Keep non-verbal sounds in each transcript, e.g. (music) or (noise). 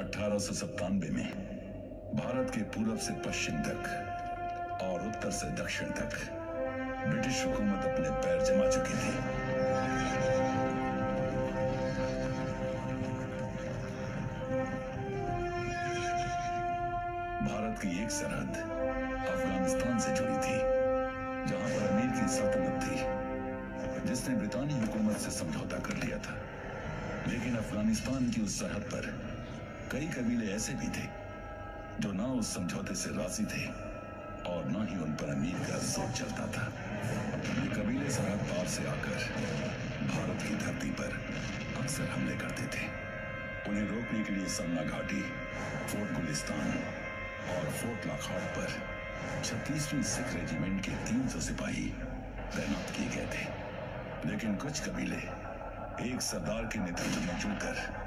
अठारह में भारत के पूरब से पश्चिम तक और उत्तर से दक्षिण तक ब्रिटिश हुकूमत अपने पैर जमा चुकी थी। भारत की एक सरहद अफ़गानिस्तान से जुड़ी थी, जहाँ पर अमीर की सल्तनत थी, जिसने ब्रितानी हुकूमत से समझौता कर लिया था। लेकिन अफ़गानिस्तान की उस सरहद पर कई कबीले ऐसे भी थे, जो ना उस समझौते से राज़ी थे और ना ही उन पर अमीर का ज़ोर चलता था। ये कबीले सरहद पार से आकर भारत की धरती पर अक्सर हमले करते थे। उन्हें रोकने के लिए सन्ना घाटी, फोर्ट गुलिस्तान और फोर्ट लाखौट पर छत्तीसवीं सिख रेजिमेंट के 300 सिपाही तैनात किए गए थे। लेकिन कुछ कबीले एक सरदार के नेतृत्व में जुड़कर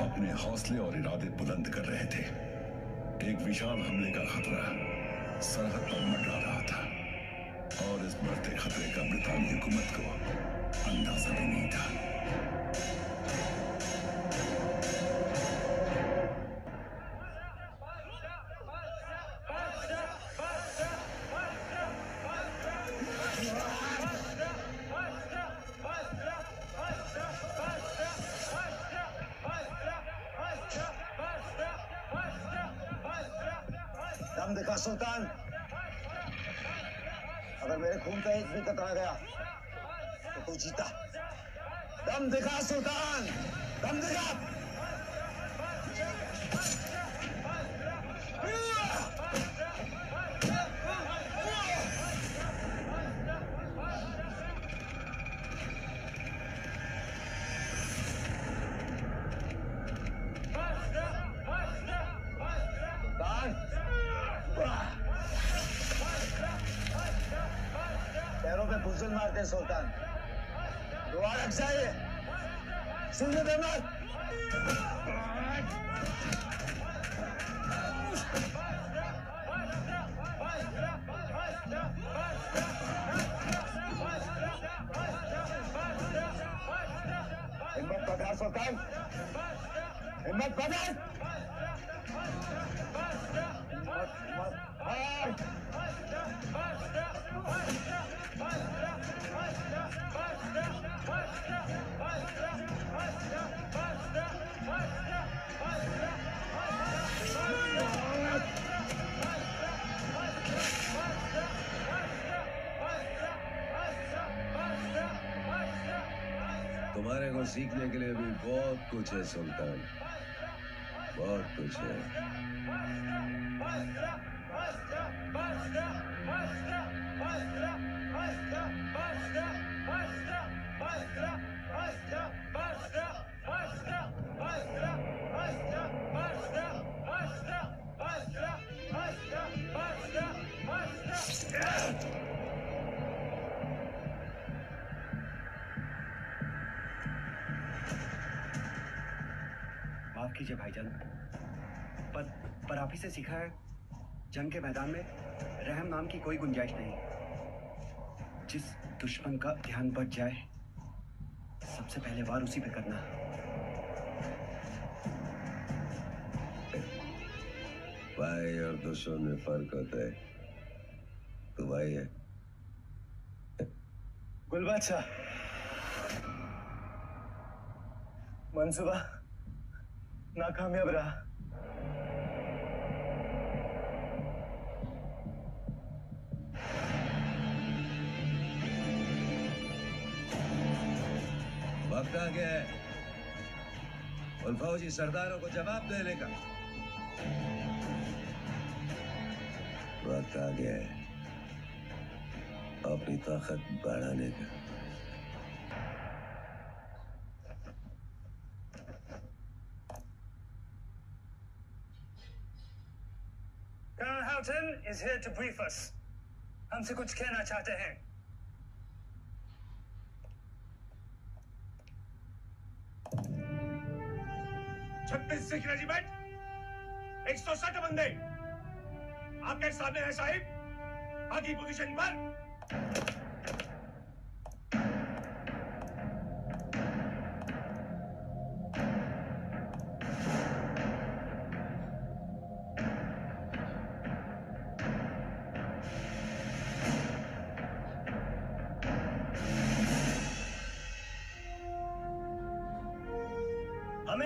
अपने हौसले और इरादे बुलंद कर रहे थे। एक विशाल हमले का खतरा सरहद पर मंडरा रहा था और इस बढ़ते खतरे का ब्रितानी हुकूमत को अंदाज़ा भी नहीं था। कुछ है सुल्तान बहुत कुछ है। आप ही से सीखा है। जंग के मैदान में रहम नाम की कोई गुंजाइश नहीं। जिस दुश्मन का ध्यान बच जाए सबसे पहले वार उसी पे करना। भाई और दुश्मन में फ़र्क होता है। तू भाई है। गुल बादशाह मंसूबा नाकामयाब रहा। वक्त गया है उन फौजी सरदारों को जवाब देने का। वक्त आ गया है अपनी ताकत बढ़ाने का। Colonel Houghton is here to brief us. हमसे कुछ कहना चाहते हैं। छत्तीस सिख रेजिमेंट एक सौ साठ बंदे। आपके सामने है साहिब आगे पोजीशन पर।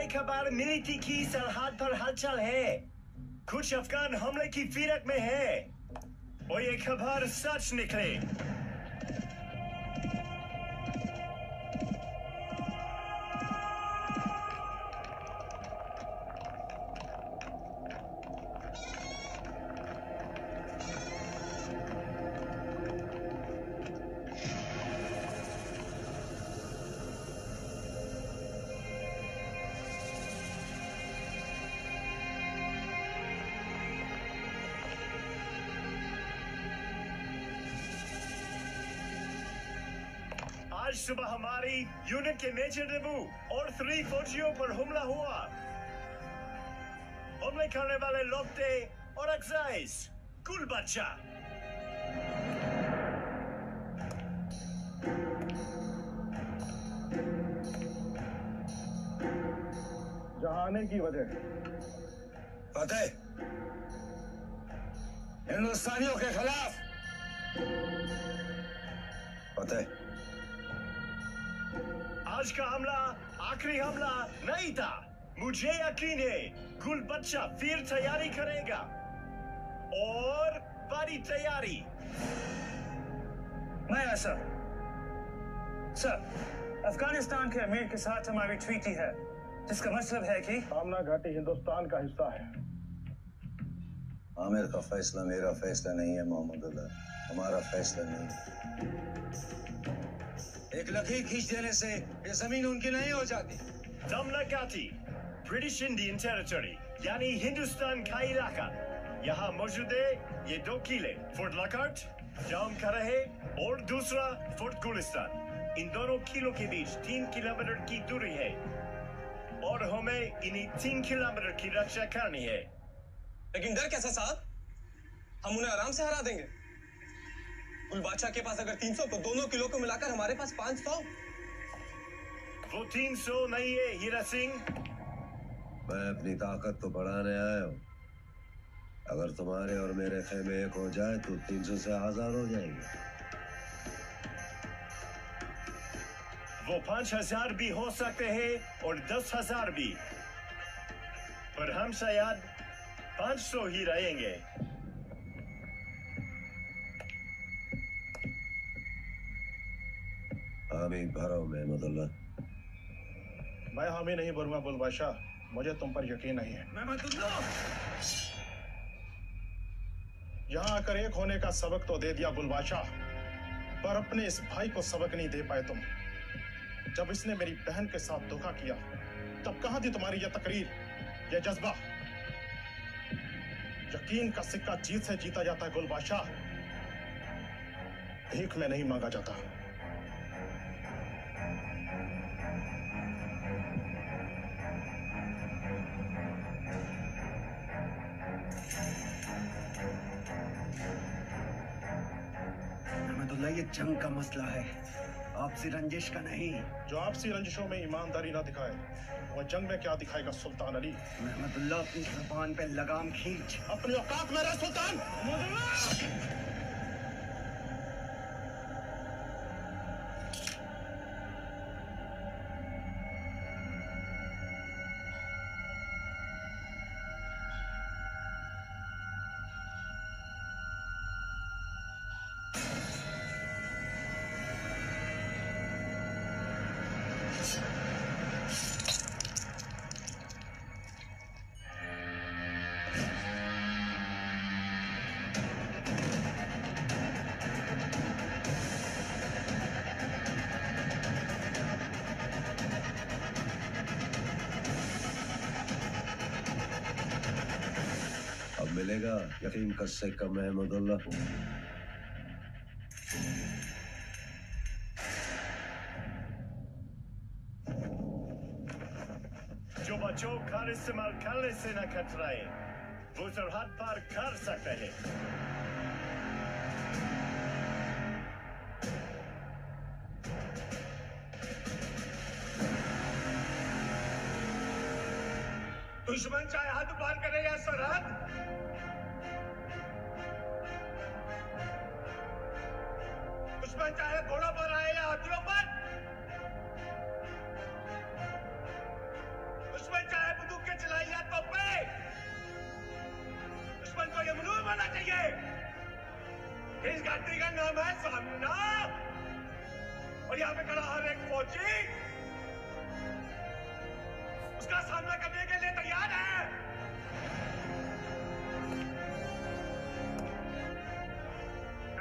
खबर मिली थी कि सरहद पर हलचल है। कुछ अफगान हमले की फिरक में है। और ये खबर सच निकले। यूनिट के मेजर डेबू और थ्री फौजियों पर हमला हुआ। हमले करने वाले लोग और एक्साइज कुल बच्चा। जहाने की वजह। यकीन है गुल बच्चा फिर तैयारी करेगा। और बड़ी तैयारी। मैं ऐसा सर। अफ़गानिस्तान के अमीर के साथ हमारी ट्वीटी है जिसका मतलब है कि सामना घाटी हिंदुस्तान का हिस्सा है। आमिर का फैसला मेरा फैसला नहीं है मोहम्मद अल्लाह। हमारा फैसला नहीं है। एक लकीर खींच देने से ये ज़मीन उनकी नहीं हो जाती। दमनकाती ब्रिटिश इंडियन टेरिटरी यानी हिंदुस्तान का इलाका यहाँ मौजूद है ये दो किले फोर्ट लॉकहार्ट जहाँ हम खड़े और दूसरा फोर्ट गुलिस्तान इन दोनों किलों के बीच तीन किलोमीटर की दूरी है और हमें इन्हीं तीन किलोमीटर की रक्षा करनी है लेकिन डर कैसा साहब हम उन्हें आराम से हरा देंगे गुलबादशाह के पास अगर 300 तो दोनों किलो को मिलाकर हमारे पास 500 वो तीन सौ नहीं है हीरा सिंह मैं अपनी ताकत तो बढ़ाने आया हूँ। अगर तुम्हारे और मेरे खेमे एक हो जाए तो तीन सौ से हज़ार हो जाएँगे। वो पाँच हज़ार भी हो सकते हैं और दस हज़ार भी। पर हम शायद पाँच सौ ही रहेंगे। हामी भरो महमदुल्ला। मैं हामी नहीं बोलूँगा बुल बादशाह मुझे तुम पर यकीन नहीं है। यहाँ आकर एक होने का सबक तो दे दिया बुल बादशाह पर अपने इस भाई को सबक नहीं दे पाए तुम। जब इसने मेरी बहन के साथ धोखा किया तब कहाँ थी तुम्हारी यह तकरीर यह जज्बा? यकीन का सिक्का जीत से जीता जाता है गुल बादशाह भीख में नहीं मांगा जाता। रहमतुल्लाह ये जंग का मसला है। आपसी रंजिश का नहीं। जो आपसी रंजिशों में ईमानदारी ना दिखाए वो जंग में क्या दिखाएगा सुल्तान अली? रहमतुल्लाह अपनी जबान पे लगाम खींच। अपनी औकात में रह सुल्तान! मिलेगा। यकीन का सिक्का महमदुल्ला जो बच्चों कार इस्तेमाल करने से न कतराए वो सरहद पार कर सकते हैं। दुश्मन चाहे हद पार करे या सरहद चाहे घोड़ा पर आए या हाथियों पर उसमें चाहे बंदूक के चलाई या तो पे दुश्मन को यह मलूम चाहिए। इस घाटी का नाम है सामना। और यहाँ पे खड़ा हर एक फौजी, उसका सामना करने के लिए तैयार है।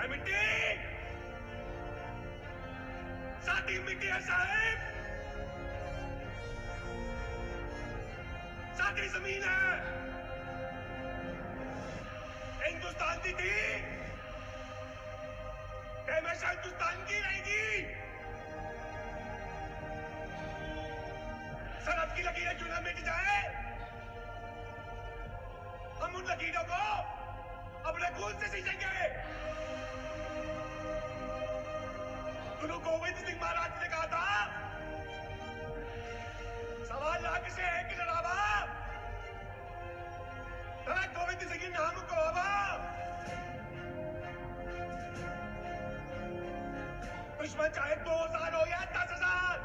मिट्टी। साथी मिट्टी साहेब। साथी ज़मीन है। हिंदुस्तान की थी। हमेशा हिंदुस्तान की रहेगी। सरहद की लकीरें क्यों ना मिट जाए? हम उन लकीरों को अपने खून से सींचेंगे। गुरु गोविंद सिंह महाराज ने कहा था। सवाल लाख से एक लड़ावा तरा गोविंद सिंह नाम को हवा दुश्मन चाहे दो हज़ार हो या दस हज़ार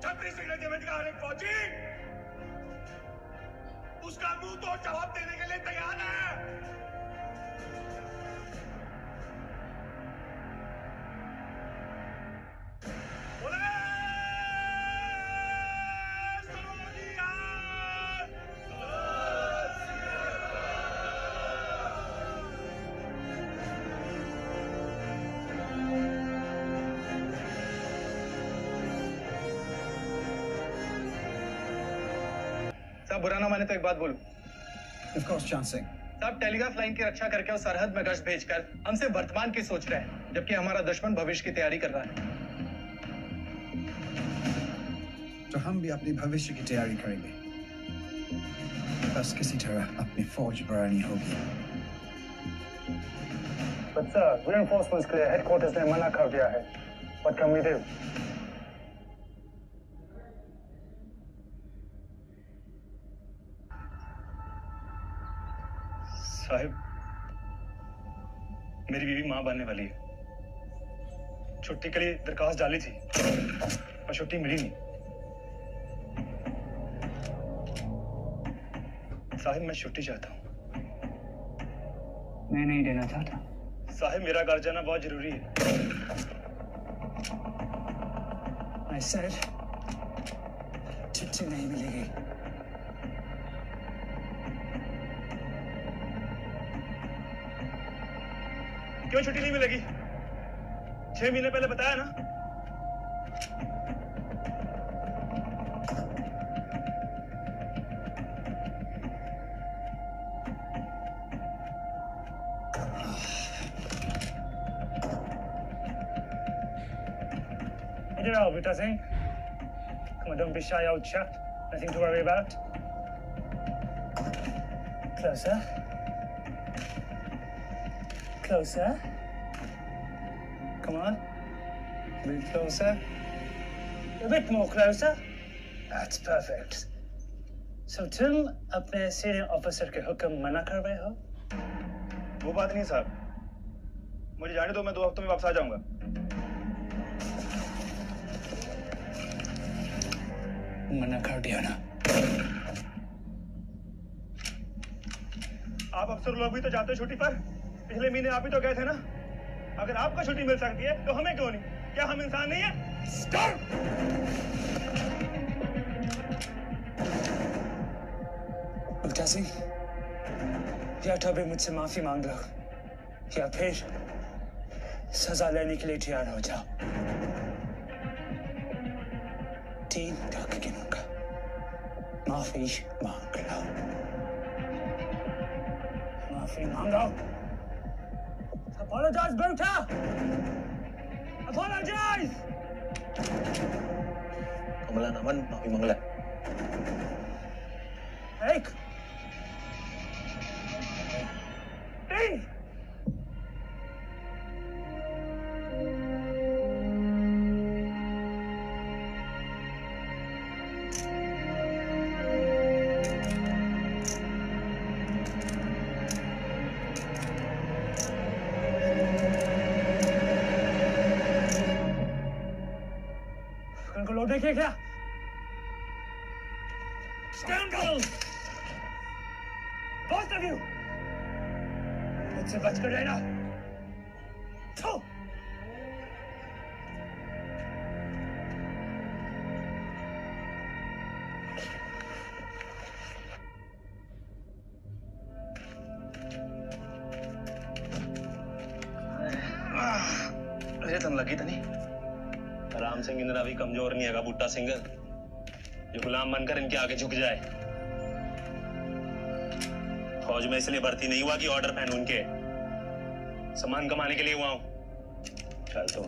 छत्तीस सिंह रेजिमेंट का हर एक फौजी। उसका मुँह तो जवाब देने के लिए तैयार है। बुरा ना माने तो एक बात बोलूँ Singh. साहब टेलीग्राफ लाइन की रक्षा करके और सरहद में गश्त भेजकर हमसे वर्तमान की सोच रहे हैं जबकि हमारा दुश्मन भविष्य की तैयारी कर रहा है तो हम भी अपने भविष्य की तैयारी करेंगे बस किसी तरह अपनी फौज बढ़ानी होगी But sir, reinforcements के लिए headquarters ने मना कर दिया है. What can we do? माँ बनने वाली है छुट्टी के लिए दरखास्त डाली थी पर छुट्टी मिली नहीं साहिब मैं छुट्टी चाहता हूँ मैं नहीं देना चाहता. साहिब मेरा घर जाना बहुत ज़रूरी है I said, चिट्ठी नहीं मिलेगी. क्यों छुट्टी नहीं मिलेगी छह महीने पहले बताया ना You know, Butta Singh. Come on, don't be shy, old chap. Nothing to worry about. Closer. Closer. Come on. A bit closer. A bit more closer. That's perfect. So तुम अपने सीनियर ऑफिसर के हुक्म मना कर रहे हो वो बात नहीं साहब मुझे जाने दो मैं दो हफ्तों में वापस आ जाऊँगा मना कर दिया ना आप अफसर लोग भी तो जाते हो छुट्टी पर पिछले महीने आप ही तो गए थे ना? अगर आपको छुट्टी मिल सकती है तो हमें क्यों नहीं? क्या हम इंसान नहीं है? बुट्टा सिंह, या तो अभी मुझसे माफ़ी मांग लो, या फिर सजा लेने के लिए तैयार हो जाओ। तीन तक गिनूँगा माफ़ी मांग लो। माफ़ी मांगो Apologize, Bota! Apologize! Come here, man. I'm pakimangla. Hey! Scoundrels! Both of you! मुझसे बचकर रहना अरे तो नहीं राम सिंह इंदिरा भी कमज़ोर नहीं है बूटा सिंह जो गुलाम बनकर इनके आगे झुक जाए। फौज में इसलिए भर्ती नहीं हुआ कि ऑर्डर पहनू उनके सामान कमाने के लिए हुआ हूँ। चल तो।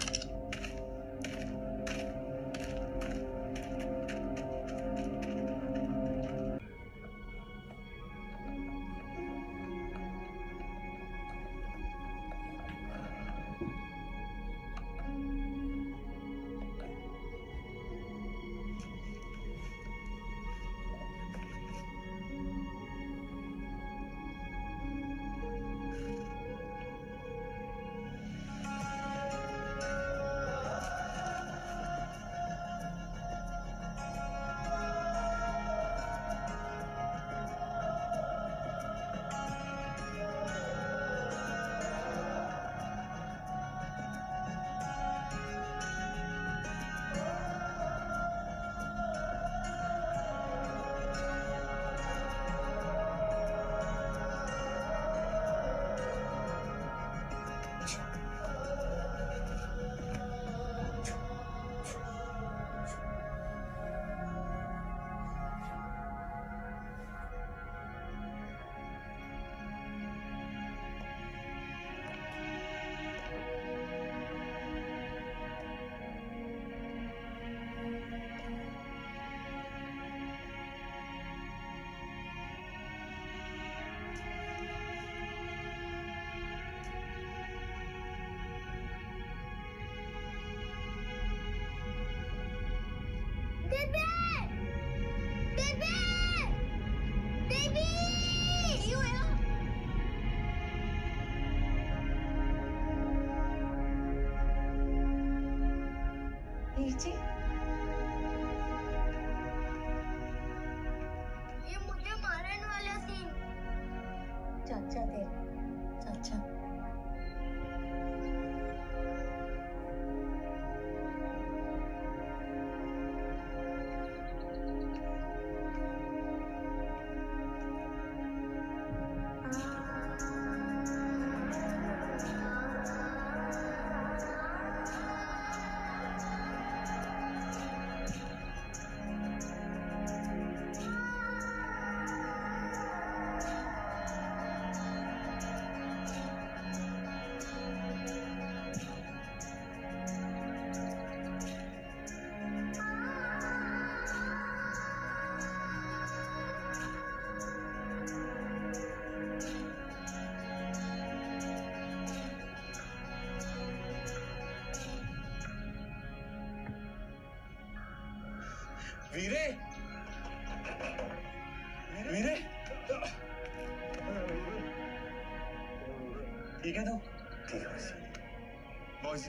वीरे। वीरे। ठीक है तो? ठीक है बस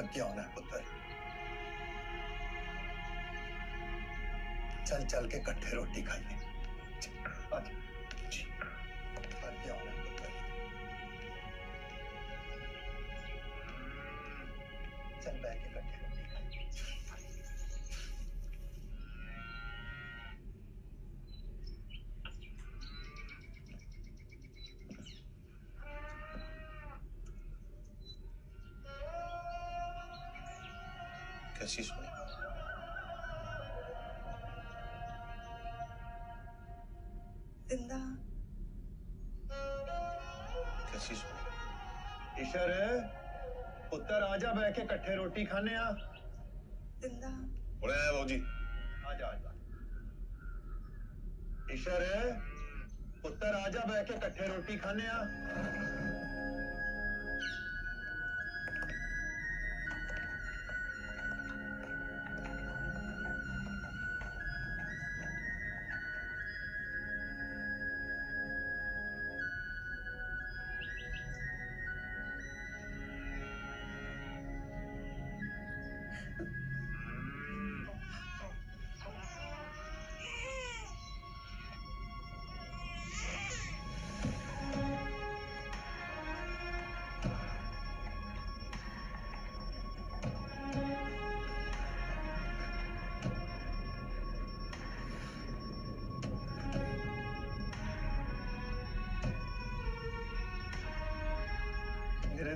गया होना है पुत्र चल चल के कट्ठे रोटी खाइए। के इकट्ठे रोटी खाने आ। ज़िंदा। उड़े आया बाबूजी। आजा आजा। ईशर पुत्र आजा बैठ के कठे रोटी खाने आ।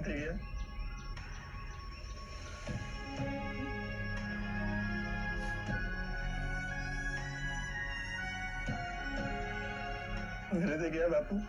धीरे मेरे से गया बापू?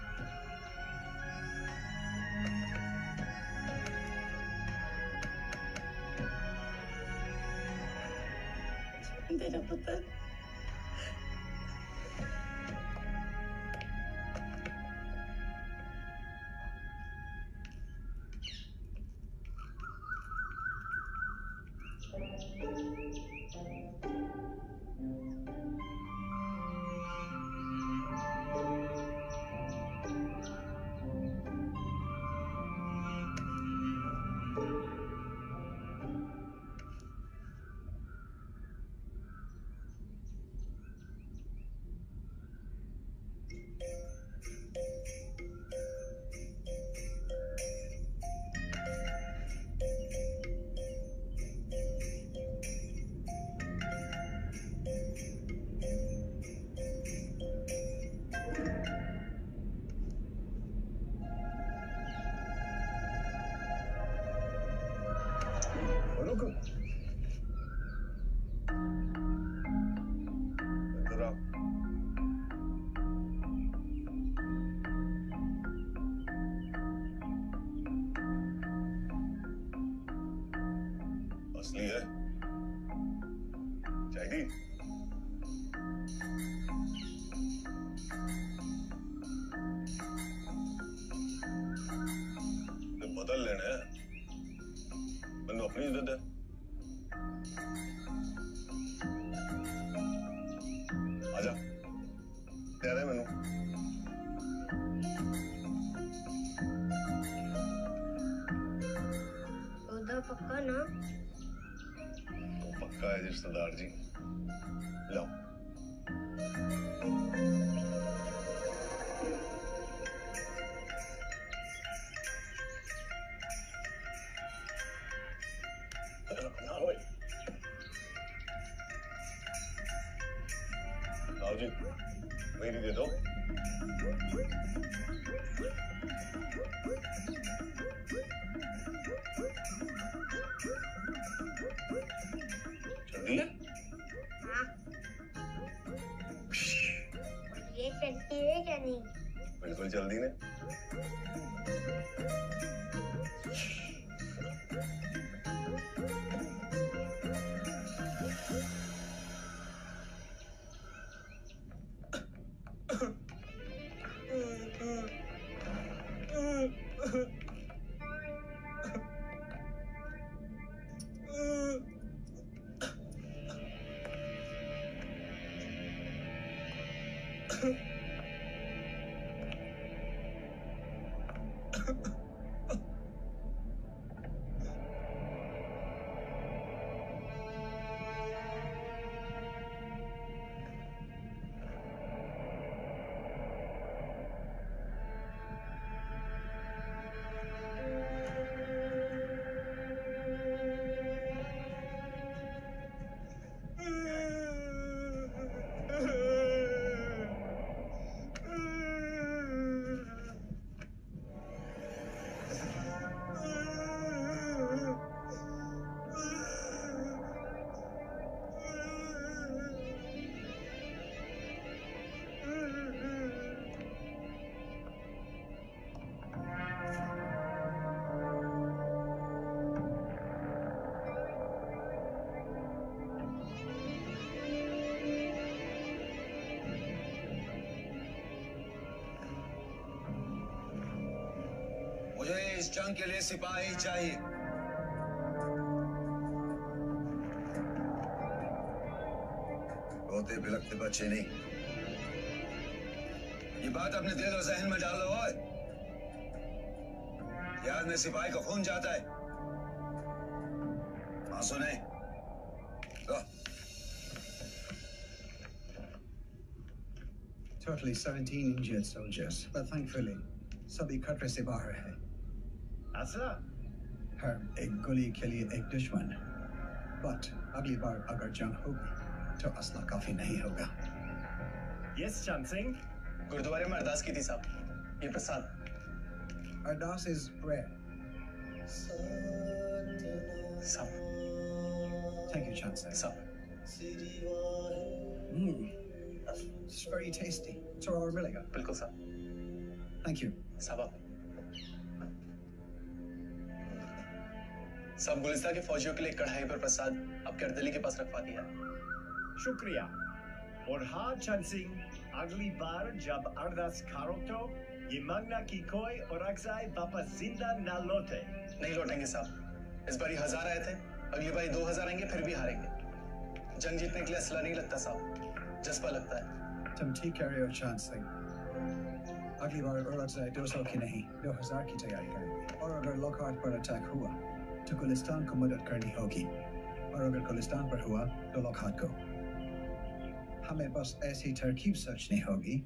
बदल जल्दी ने जंग के लिए सिपाही चाहिए। रोते बिलखते बच्चे नहीं। ये बात अपने दिल और जहन में डाल लो याद में सिपाही का खून जाता है। हाँ सुने। Totally 17 injured soldiers, but thankfully, सभी खतरे से बाहर है। ऐसा हर एक गोली के लिए एक दुश्मन बट अगली बार अगर जंग होगी तो असला काफ़ी नहीं होगा यस चंद सिंह गुरुद्वारे में अरदास की थी साहब ये प्रसाद अरदास is prayer. सब Thank you, Chancellor. सब Mmm, it's very tasty. So our millega. बिल्कुल साहब Thank you. साहब आप सब गुलिस्ता के फौजियों के लिए कढ़ाई पर प्रसाद आपके अर्दली के पास रखवा दिया शुक्रिया। और हाँ चंद सिंह अगली बार जब अरदास करो तो ये मांगना कि कोई और अक्साई वापस ज़िंदा ना लौटे। नहीं लौटेंगे साहब। इस बार हज़ार आए थे अगली बार दो हज़ार आएँगे फिर भी हारेंगे। जंग जीतने के लिए असला नहीं लगता साहब। जज्बा लगता है। तुम ठीक कह रहे हो चाँद सिंह। अगली बार उड़ाजाई दो सौ की नहीं दो हज़ार की तैयारी करेंगे। और अगर लोकहाट पर अटैक हुआ तो गुलिस्तान को मदद करनी होगी और अगर गुलिस्तान पर हुआ तो लोकहाट को हमें बस ऐसी तरकीब सोचनी होगी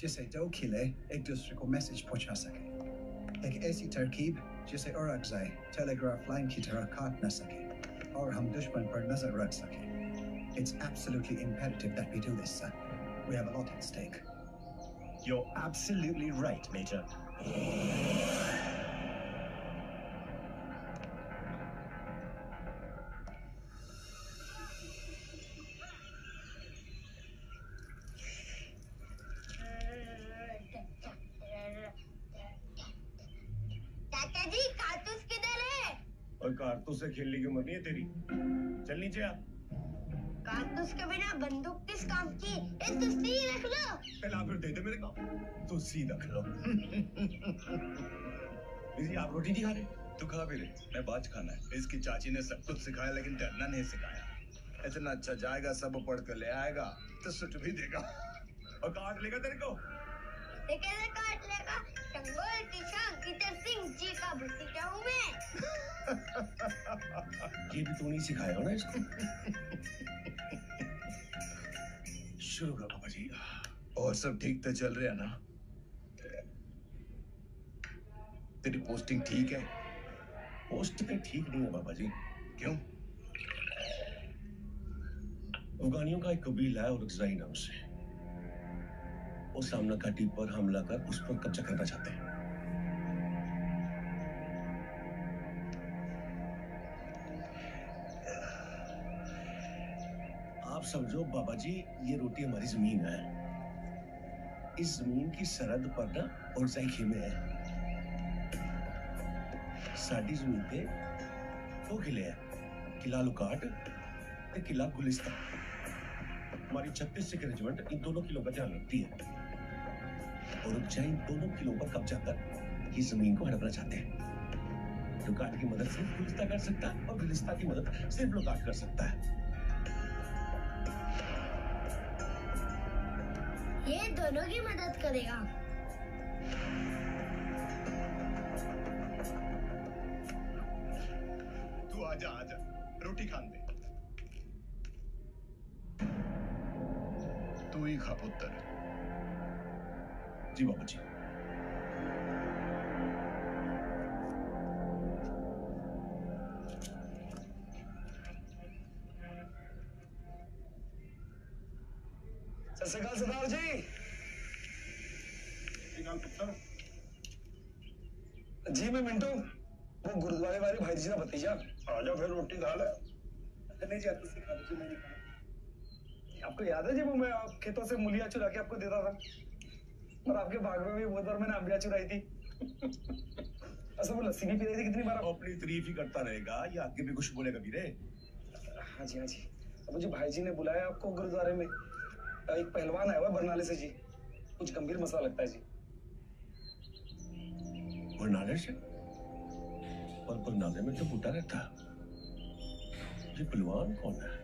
जिससे दो किले एक दूसरे को मैसेज पहुँचा सके एक ऐसी तरकीब जिसे औरंगज़ेब टेलीग्राफ लाइन की तरह काट न सके और हम दुश्मन पर नज़र रख सके It's absolutely imperative that we do this, sir. We have a lot at stake. You're absolutely right, Major. कारतूस से खेलने की उम्र नहीं है तेरी। चल नीचे आ। कारतूस के बिना बंदूक किस काम की? ए तुस्ती रख लो। पहला फिर दे दे मेरे को। तू सीधा रख लो। जी आप रोटी नहीं खा रहे? तू खा भी रहे मैं बाज खाना है। इसकी चाची ने सब कुछ सिखाया लेकिन डरना नहीं सिखाया। इतना अच्छा जाएगा सब पढ़ कर ले आएगा। तो सुट भी देगा। और काट लेगा तेरे को। कैसे काट लेगा टंगोल की शान इधर सिंह जी का भतीजा हूँ मैं? ये भी तू नहीं सिखाया ना इसको? शुरू करो पापा जी। और सब ठीक तो चल रहा है ना? तेरी पोस्टिंग ठीक है? पोस्टिंग ठीक नहीं है बाबा जी। क्यों? अफगानियों का एक कबीला है उरगजाई नाम से वो सामना घाटी पर हमला कर उस पर कब्जा करना चाहते हैं। आप समझो बाबा जी ये रोटी हमारी ज़मीन है। इस ज़मीन की सरहद पर ना और सही खेमे है। साडी ज़मीन पे दो किले हैं, किला लुकाट ते किला गुलिस्तान। हमारी छत्तीस सिख रेजिमेंट इन दोनों किलों का ध्यान रखती है। और उज्जैन इन दोनों किलों पर कब्जा कर ये ज़मीन को हड़पना चाहते हैं। लुकाट की मदद सिर्फ़ गुलिस्ता कर सकता है और गुलिस्ता की मदद सिर्फ़ लुकाट कर सकता है। ये दोनों की मदद करेगा। तू आजा आजा। रोटी खान दे। तू ही खा पुत्र। जी बाबा जी। सरदार जी। जी मैं मिंटू। वो गुरुद्वारे वाले भाई जी का भतीजा। आ जाओ फिर रोटी खा ले। नहीं जी मैंने आपको याद है जब वो मैं आप खेतों से मूलियाँ चुरा के आपको देता था? और आपके बाग में भी बहुत बार मैंने अम्बिया चुराई थी। अच्छा वो लस्सी भी पी रही थी कितनी बार? अपनी तारीफ़ ही करता रहेगा ये आगे भी कुछ बोलेगा वीरे हाँ जी हाँ जी। मुझे भाई जी ने बुलाया आपको गुरुद्वारे में एक पहलवान आया हुआ बरनाले से जी। कुछ गंभीर मसला लगता है जी। बरनाले से? और बरनाले में तो बूटा रहता। ये पहलवान कौन है?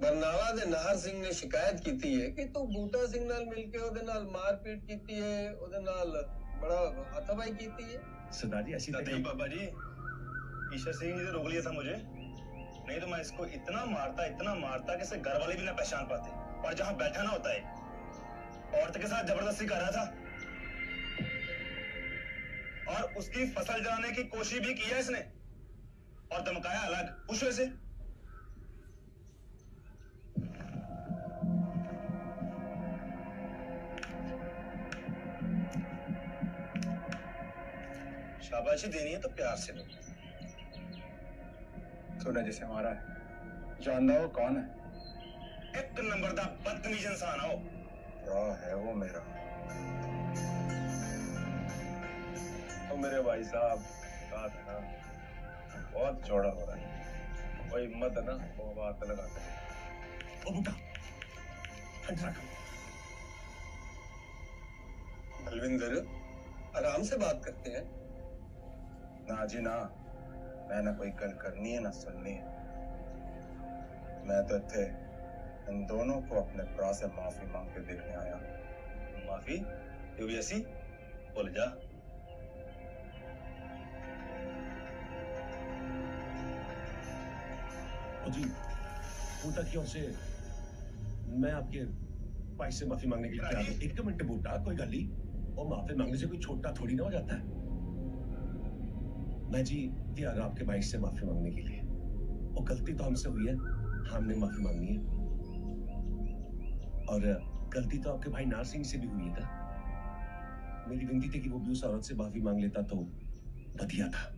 ਬਰਨਾਲਾ ਦੇ ਨਾਹਰ ਸਿੰਘ ਨੇ ਸ਼ਿਕਾਇਤ ਕੀਤੀ ਹੈ ਕਿ ਤੂੰ ਬੂਟਾ ਸਿੰਘ ਨਾਲ ਮਿਲ ਕੇ ਉਹਦੇ ਨਾਲ ਮਾਰਪੀਟ ਕੀਤੀ ਹੈ ਉਹਦੇ ਨਾਲ ਬੜਾ ਹੱਥਾਬਾਈ ਕੀਤੀ है सरदार जी ऐसी नहीं बाबा जी ईश्वर सिंह जी ने रोक लिया था मुझे नहीं तो मैं इसको इतना मारता इतना मारता कि इसे घर वाले भी ना पहचान पाते और जहां बैठा ना होता है औरत के साथ जबरदस्ती कर रहा था और उसकी फसल जलाने की कोशिश भी की है इसने और धमकाया अलग पूछो इसे शाबाशी देनी है तो प्यार से दो तूने जिसे मारा है। जानता वो कौन है? एक नंबर का बदतमीज इंसान हो। क्या है वो मेरा। तो मेरे भाई साहब कहा था ना बहुत चौड़ा हो रहा है। कोई हिम्मत है ना वो बात लगा कर ओ बुटा हट रखो बलविंदर आराम से बात करते हैं। ना जी ना मैं ना कोई गल करनी है ना सुननी है। मैं तो थे इन दोनों को अपने भरा से माफ़ी मांग के देखने आया माफ़ी? तू भी ऐसी? बोल जा। जी, बूटा की ओर से? मैं आपके भाई से माफ़ी मांगने के लिए एक मिनट बूटा, कोई गल और माफ़ी मांगने से कोई छोटा थोड़ी ना हो जाता है। मैं जी तैयार हूँ आपके भाई से माफ़ी मांगने के लिए। वो गलती तो हमसे हुई है। हमने माफ़ी मांगनी है। और, गलती तो आपके भाई नार सिंह से भी हुई था मेरी विनती थी कि वो भी उस औरत से माफ़ी मांग लेता तो बढ़िया था।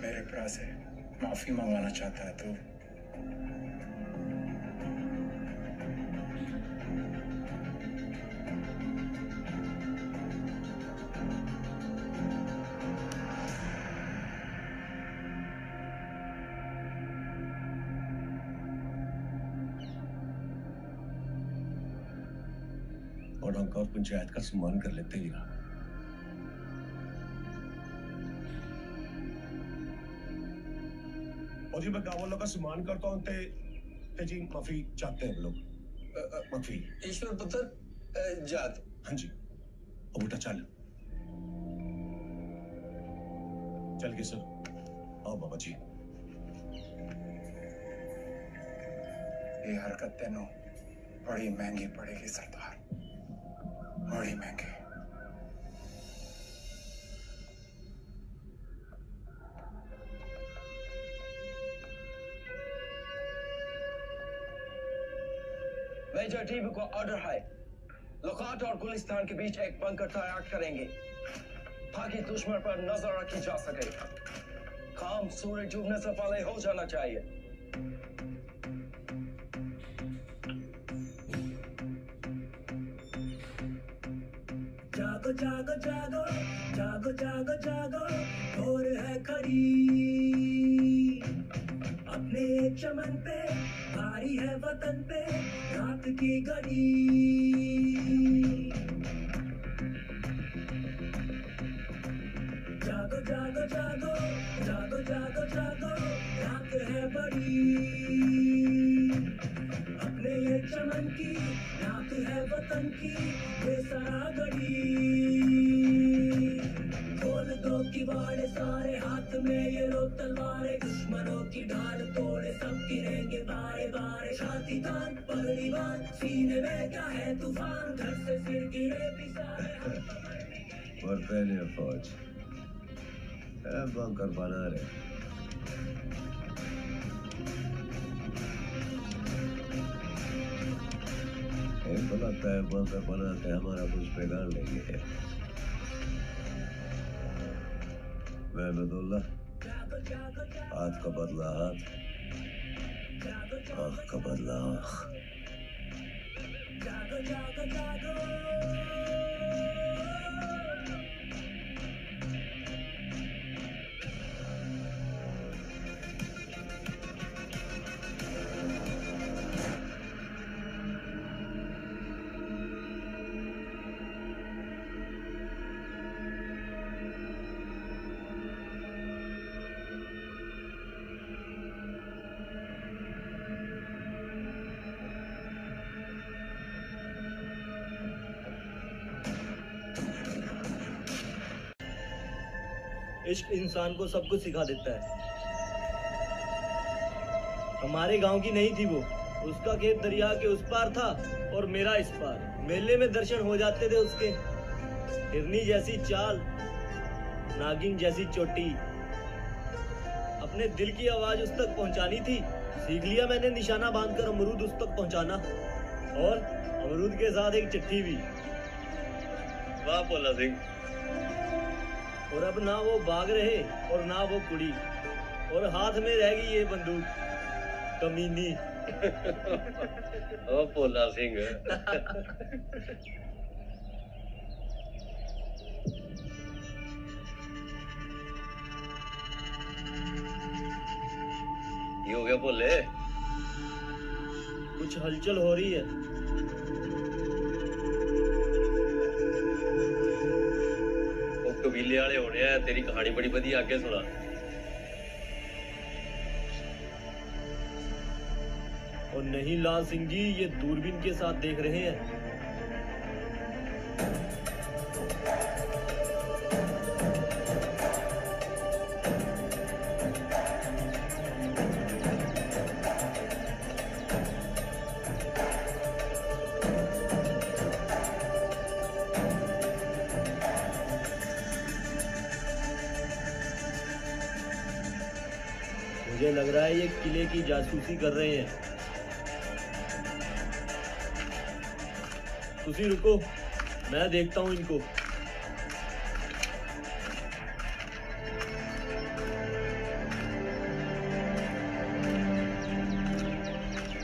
मेरे भरा से माफ़ी मंगवाना चाहता है तू पंचायत का सम्मान कर लेते वीरा और जी मैं गाँव वालों का सम्मान करता हूँ ते, ते जी माफ़ी चाहते हैं लोग। माफ़ी। ईश्वर पुत्र जात। हाँ जी। ओ बेटा चल। चल के सर। आओ बाबा जी। ये हरकत तेनों बड़ी महँगी पड़ेगी सरदार। महँगी मेजर टीबी को ऑर्डर है। लुकाट और गुलिस्तान के बीच एक बंकर तैयार करेंगे। ताकि दुश्मन पर नज़र रखी जा सके। काम सूर्य डूबने से पहले हो जाना चाहिए। जागो जागो जागो जागो जागो जागो और है खड़ी अपने चमन पे भारी है वतन पे रात की घड़ी जागो जागो जागो जागो जागो जागो रात है बड़ी चमन की रात है वतन की बेसरा खोल दो किवाड़े सारे हाथ में, ये लो तलवारें, दुश्मनों की ढाल तोड़े, सब गिरेंगे बारे बारे। छाती तान पगड़ी बाँध सीने में क्या है तूफ़ान? घर से फिर गिरे भी सारे और पहले फौज। बंकर बना रहे। इनको बनाता है बंकर बनाता है हमारा कुछ बिगाड़ लेंगे महमदुल्ला हाथ का बदला हाथ आँख का बदला आँख। इश्क इंसान को सब कुछ सिखा देता है। हमारे गाँव की नहीं थी वो। उसका खेत दरिया के उस पार था और मेरा इस पार। मेले में दर्शन हो जाते थे उसके। हिरनी जैसी चाल, नागिन जैसी चोटी। अपने दिल की आवाज़ उस तक पहुंचानी थी। सीख लिया मैंने निशाना बांधकर अमरूद उस तक पहुंचाना। और अमरूद के साथ एक चिट्ठी भी। वाह, भोला सिंह। और अब ना वो भाग रहे और ना वो कुड़ी। और हाथ में रहेगी ये बंदूक। कमीनी (laughs) ओ भोला सिंह। ये हो गया भोले कुछ हलचल हो रही है। ਕਬੀਲੇ ਵਾਲੇ ਹੋਣੇ ਆ ਤੇਰੀ ਕਹਾਣੀ ਬੜੀ ਵਧੀਆ ਅੱਗੇ ਸੁਣਾ और नहीं लाल सिंह जी ये दूरबीन के साथ देख रहे हैं जासूसी कर रहे हैं तुसी रुको मैं देखता हूँ इनको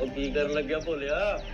ਉਹ ਕੀ ਕਰਨ ਲੱਗਿਆ ਭੋਲਿਆ ऐ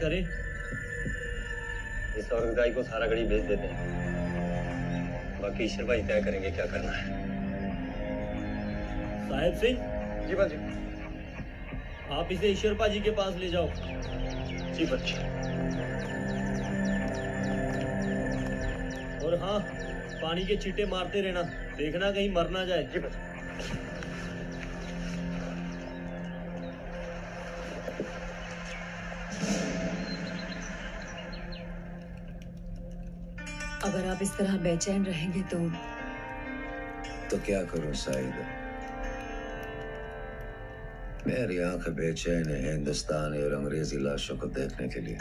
करें। इस औरंगजाई को सारा गड़ी भेज देते हैं। बाकी ईश्वर भाई तय करेंगे क्या करना है? साहेब सिंह? जी बाजी आप इसे ईश्वरपा जी के पास ले जाओ। जी बच्चे। और हाँ पानी के छींटे मारते रहना देखना कहीं मर ना जाए। जी बच्चे। तरह बेचैन रहेंगे तो तो क्या करूँ साइद मेरी आँख बेचैन है हिंदुस्तानी और अंग्रेज़ी लाशों को देखने के लिए।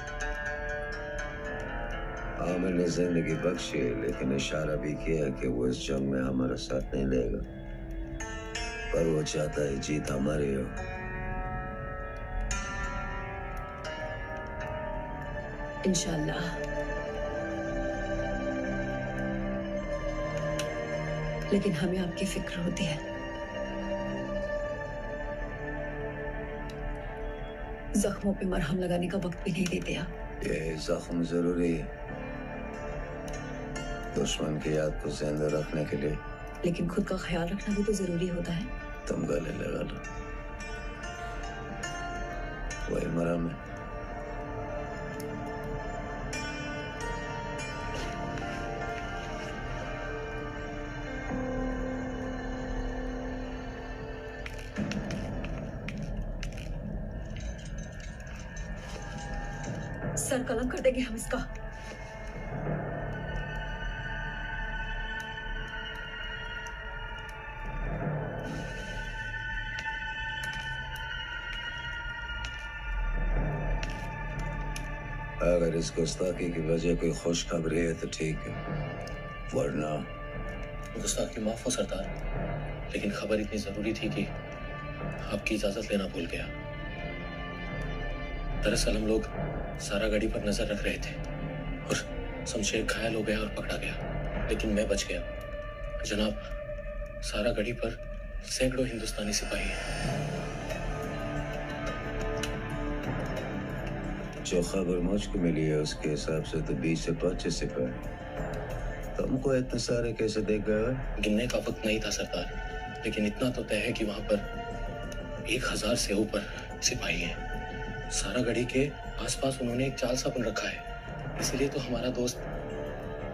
आमिर ने ज़िंदगी बख्शी लेकिन इशारा भी किया कि वो इस जंग में हमारा साथ नहीं देगा। पर वो चाहता है जीत हमारी हो। इंशाल्लाह। लेकिन हमें आपकी फ़िक्र होती है। जख्मों पे मरहम लगाने का वक्त भी नहीं देते आप। ये जख्म ज़रूरी है। दुश्मन की याद को ज़िंदा रखने के लिए। लेकिन खुद का ख्याल रखना भी तो ज़रूरी होता है। तुम गले लगा लो। वही मरहम है। सर कलम कर देंगे हम इसका। अगर इस गुस्ताखी की वजह कोई खुशखबरी है तो ठीक है वरना गुस्ताखी माफ़ हो सरदार लेकिन खबर इतनी ज़रूरी थी कि आपकी इजाज़त लेना भूल गया। दरअसल हम लोग सारा गाड़ी पर नज़र रख रहे थे और शमशेर घायल हो गया और पकड़ा गया लेकिन मैं बच गया। जनाब सारा गाड़ी पर सैकड़ों हिंदुस्तानी सिपाही हैं। जो खबर मुझको मिली है उसके हिसाब से तो बीस से पच्चीस सिपाही तुमको इतने सारे कैसे देख गए गिनने का वक्त नहीं था सरदार लेकिन इतना तो तय है कि वहाँ पर एक हज़ार से ऊपर सिपाही हैं। सारा गढ़ी के आसपास उन्होंने एक चाल सा बन रखा है। इसलिए तो हमारा दोस्त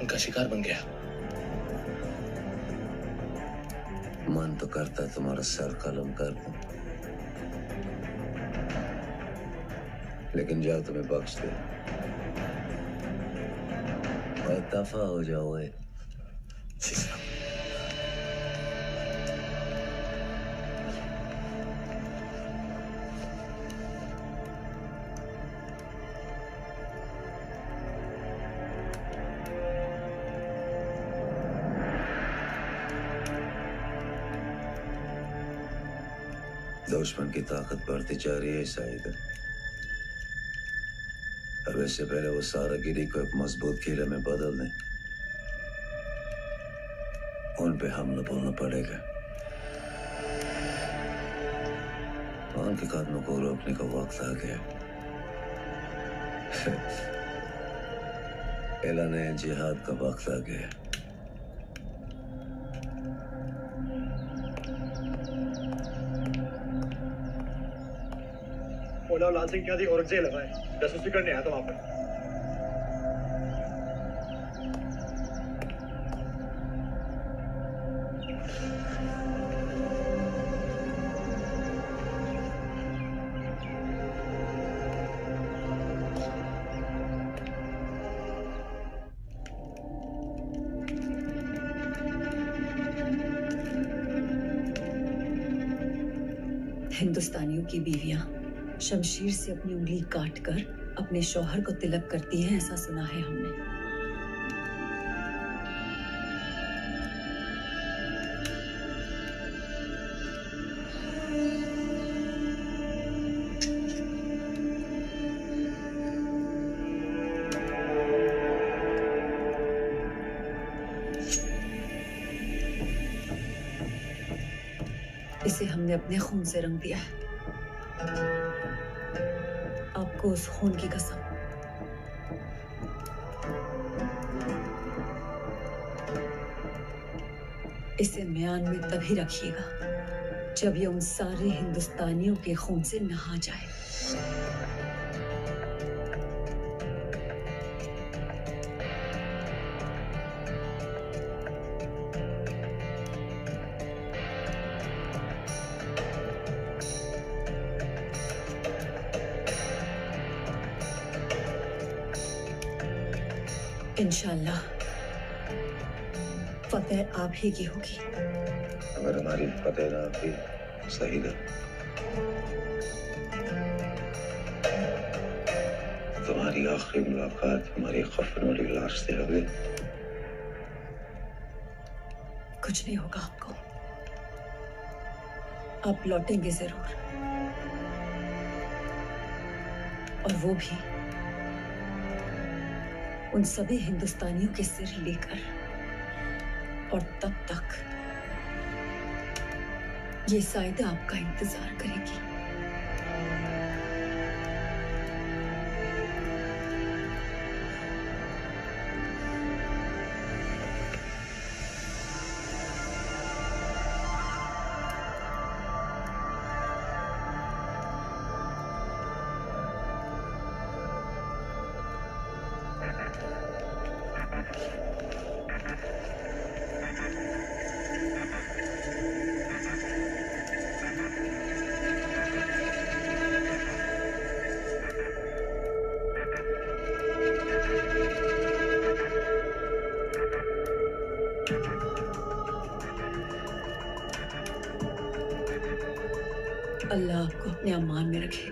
उनका शिकार बन गया। मन तो करता तुम्हारा सर कलम कर लेकिन जाओ तुम्हें बख्श दे। दफ़ा हो जाओगे दुश्मन की ताकत बढ़ती जा रही है शायद अब इससे पहले वो सारा गिरी को एक मज़बूत किले में बदल दें। उन पे हमला बोलना पड़ेगा। उनके कदमों को रोकने का वक्त आ गया। (laughs) एला ऐलान जिहाद का वक्त आ गया। लाल सिंह क्या थी और जेल है। जासूसी करने आया था वहाँ पर। शमशीर से अपनी उंगली काट कर अपने शौहर को तिलक करती है, ऐसा सुना है हमने। इसे हमने अपने खून से रंग दिया है। उस खून की कसम इसे म्यान में तभी रखिएगा, जब ये उन सारे हिंदुस्तानियों के खून से नहा जाए। ही की होगी। अगर हमारी ना थी सही है तुम्हारी आखिरी मुलाकात हमारी खफन वाली लाश से अगले कुछ नहीं होगा आपको। आप लौटेंगे ज़रूर। और वो भी उन सभी हिंदुस्तानियों के सिर लेकर। और तब तक ये साइदा आपका इंतज़ार करेगी। अल्लाह आपको अमान में रखे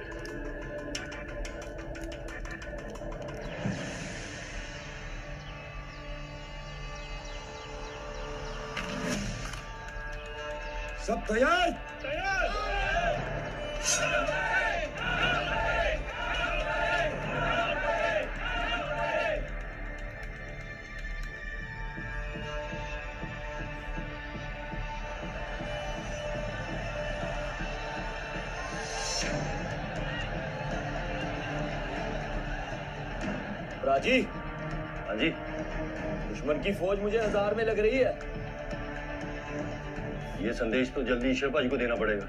की फौज मुझे हज़ार में लग रही है। ये संदेश तो जल्दी ईश्वर को देना पड़ेगा।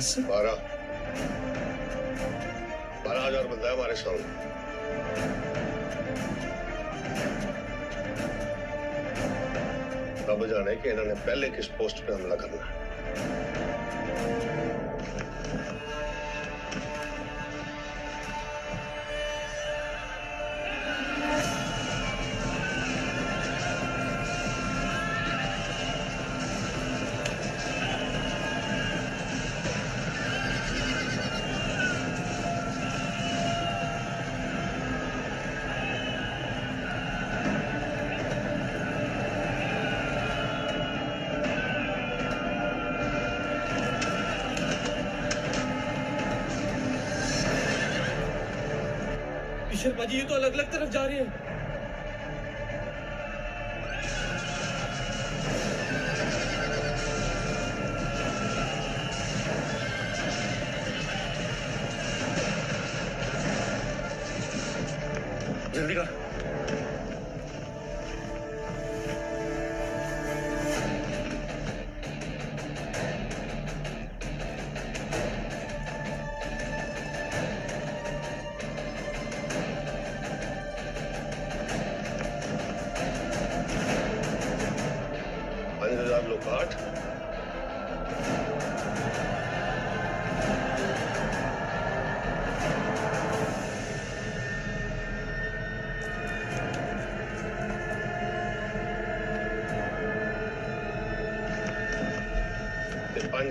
दस बारह बारह हज़ार बंदा है हमारे सामने। रब जाने कि इन्होंने पहले किस पोस्ट पे हमला करना ईश्वर जी ये तो अलग अलग तरफ़ जा रहे हैं।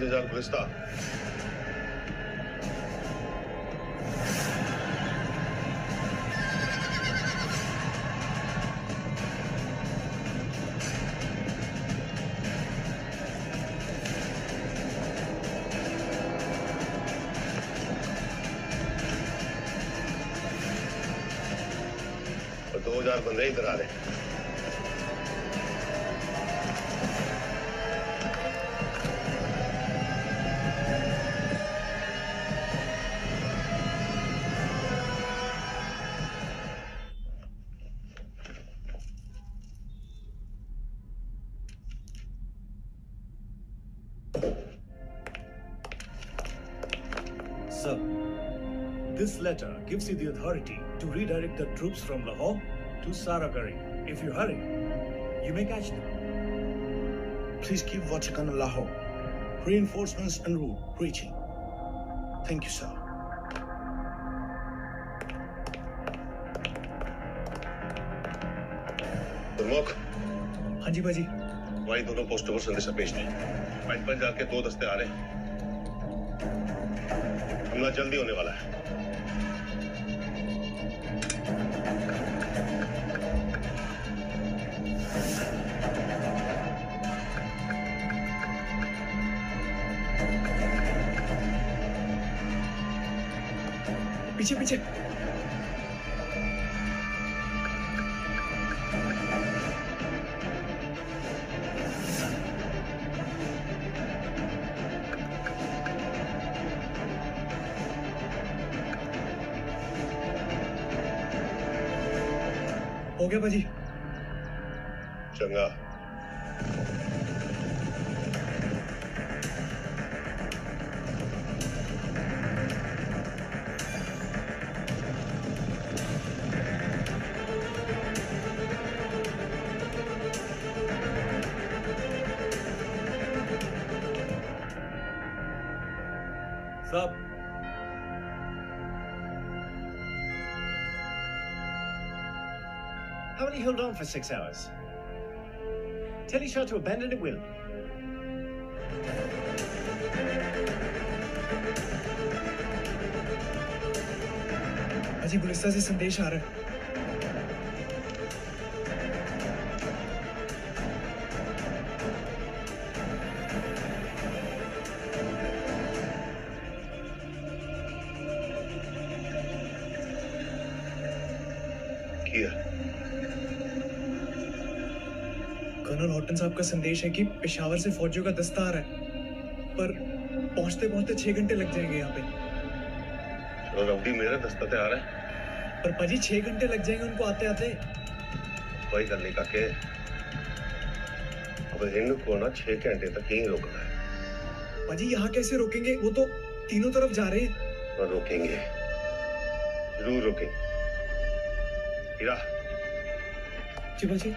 ते पाँच gives you the authority to redirect the troops from Lahore to Saragari. If you hurry, you may catch them. Please keep watching on Lahore. Reinforcements en route, reaching. Thank you, sir. गुरमुख हाँ जी भाजी वही दोनों पोस्टों पर संदेशा भेज दें pipe पर जाके दो दस्ते आ रहे हैं हमला जल्दी होने वाला है पीछे पीछे। हो गया भाजी। How will he hold on for six hours? Tell Ishar to abandon at will. भाजी गुलिस्ता से संदेश आ रहा है का संदेश है कि पेशावर से फौजियों का दस्ता आ रहा है पर पहुँचते पहुँचते छह घंटे लग जाएँगे यहाँ पे। रवडी मेरा दस्ता आ रहा है। पर पाजी छह घंटे लग जाएँगे उनको आते आते कोई गल नहीं काके। अब इनको ना छह घंटे तक यहीं रोकना है। पाजी यहाँ कैसे रोकेंगे? वो तो तीनों तरफ़ जा रहे हैं। रोकेंगे। ज़रूर रोकेंगे हीरा जी बाजी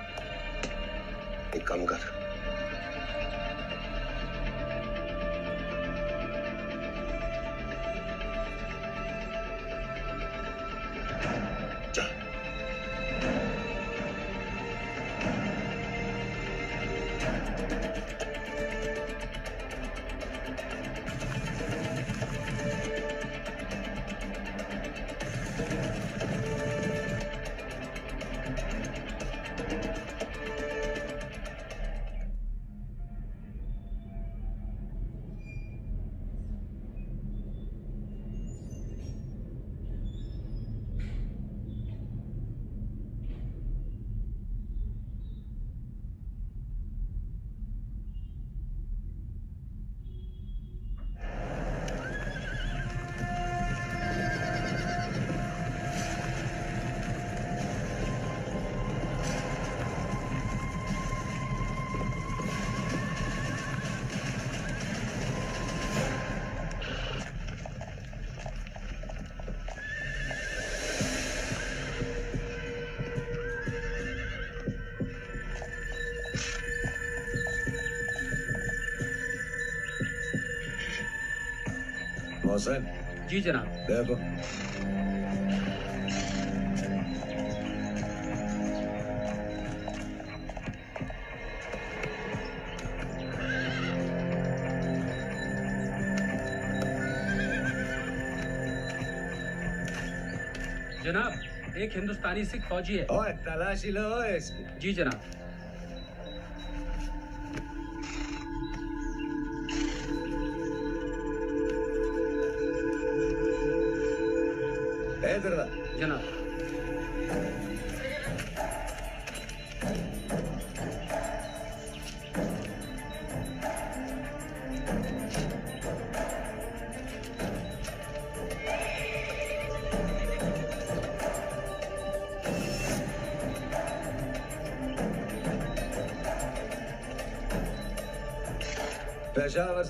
जी जनाब। देखो। जनाब एक हिंदुस्तानी सिख फौजी है। ओए तलाशी लो इसकी जी जनाब।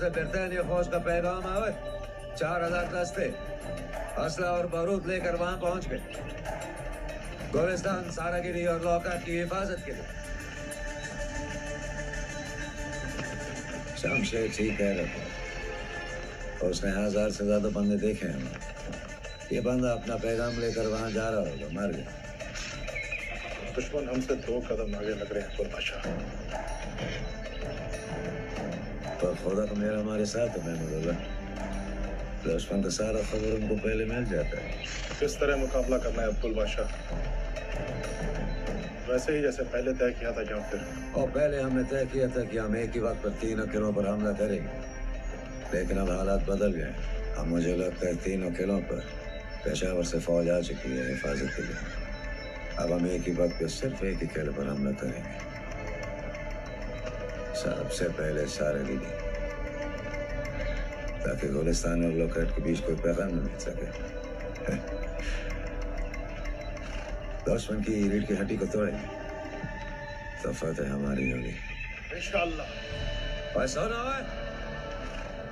से बरतानिया फौज का पैगाम आवे चार हज़ार दस्ते। असला और बारूद लेकर वहाँ पहुँच गए। गोलिस्तान सारागिरी और लौकात की हिफाजत के लिए। शमशेर ठीक कह रहा था, उसने हज़ार से ज़्यादा बंदे देखे हैं। ये बंदा अपना पैगाम लेकर वहाँ जा रहा होगा, मर गया। दुश्मन हमसे दो कदम आगे लग रहे हैं पर खुदा तो मेरा हमारे साथ है महमूदुल्लाह दुश्मन का सारा खबर उनको पहले मिल जाता है। किस तरह मुकाबला करना है अब्दुल बादशाह? वैसे ही जैसे पहले तय किया था या फिर। और पहले हमने तय किया था कि हम एक ही वक्त पर तीनों किलों पर हमला करेंगे। लेकिन अब हालात बदल गए अब मुझे लगता है तीनों किलों पर पेशावर से फौज आ चुकी है हिफाजत के लिए। अब हम एक ही वक्त पे सिर्फ़ एक ही किले पर हमला करेंगे। सबसे पहले सारे गिरी ताकि गुलिस्तान और लोकेट के बीच कोई पैगाम न मिल सके। दुश्मन की रीढ़ की हड्डी को तोड़े तो फतेह हमारी होगी इंशाल्लाह। और सुनो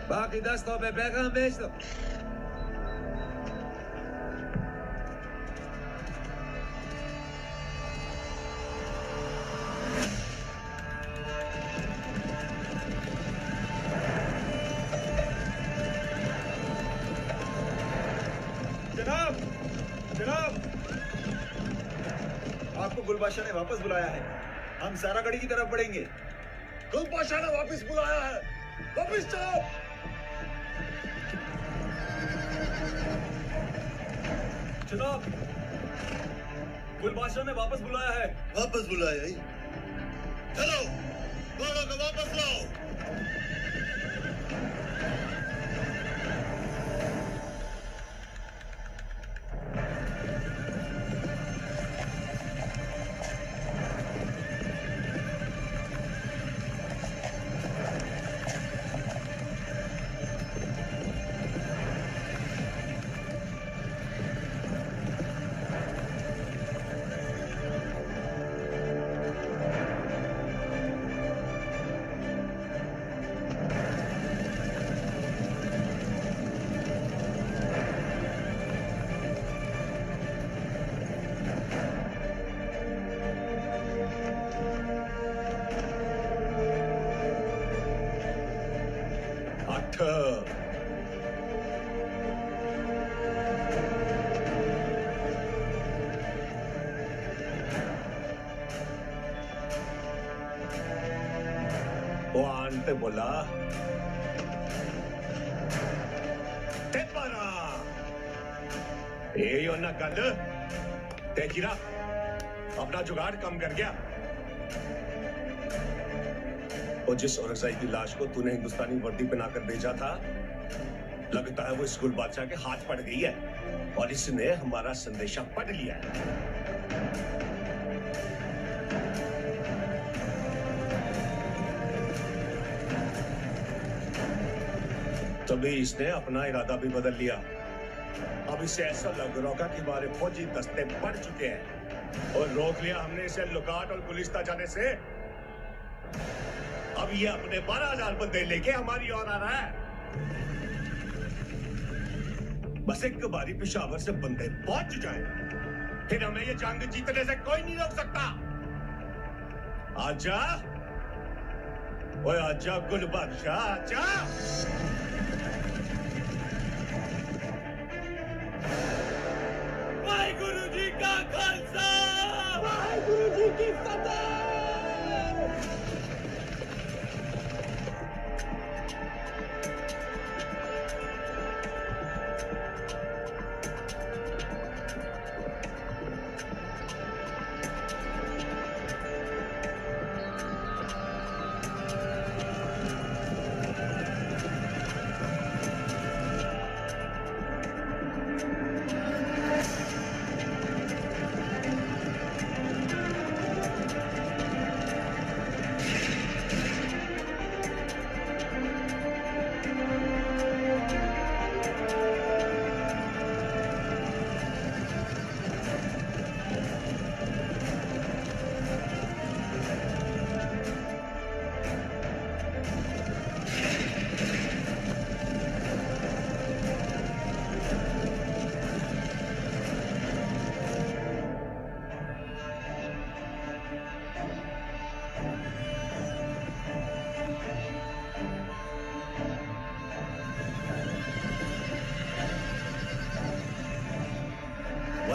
बाकी दस्तों पे पैगाम भेज दो। जिस औरंगज़ेब की लाश को तूने हिंदुस्तानी वर्दी पहनाकर भेजा था, लगता है वो स्कूल बादशाह के हाथ पड़ गई है और इसने हमारा संदेशा पढ़ लिया है। तभी इसने अपना इरादा भी बदल लिया। अब इसे ऐसा लग रहा कि हमारे फौजी दस्ते बढ़ चुके हैं और रोक लिया हमने इसे लुकाट और गुलिस्ता जाने से। ये अपने बारह हज़ार बंदे लेके हमारी ओर आ रहा है। बस एक बारी पिशावर से बंदे पहुँच जाए, फिर हमें ये जंग जीतने से कोई नहीं रोक सकता। आजा। ओए आजा गुल बादशाह आजा।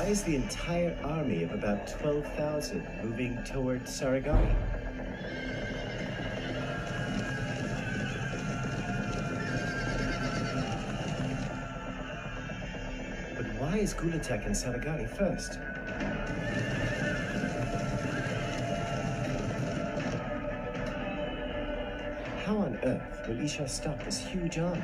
Why is the entire army of about 12,000 moving toward Saragari? But why is Gulatek and Saragari first? How on earth will Isha stop this huge army?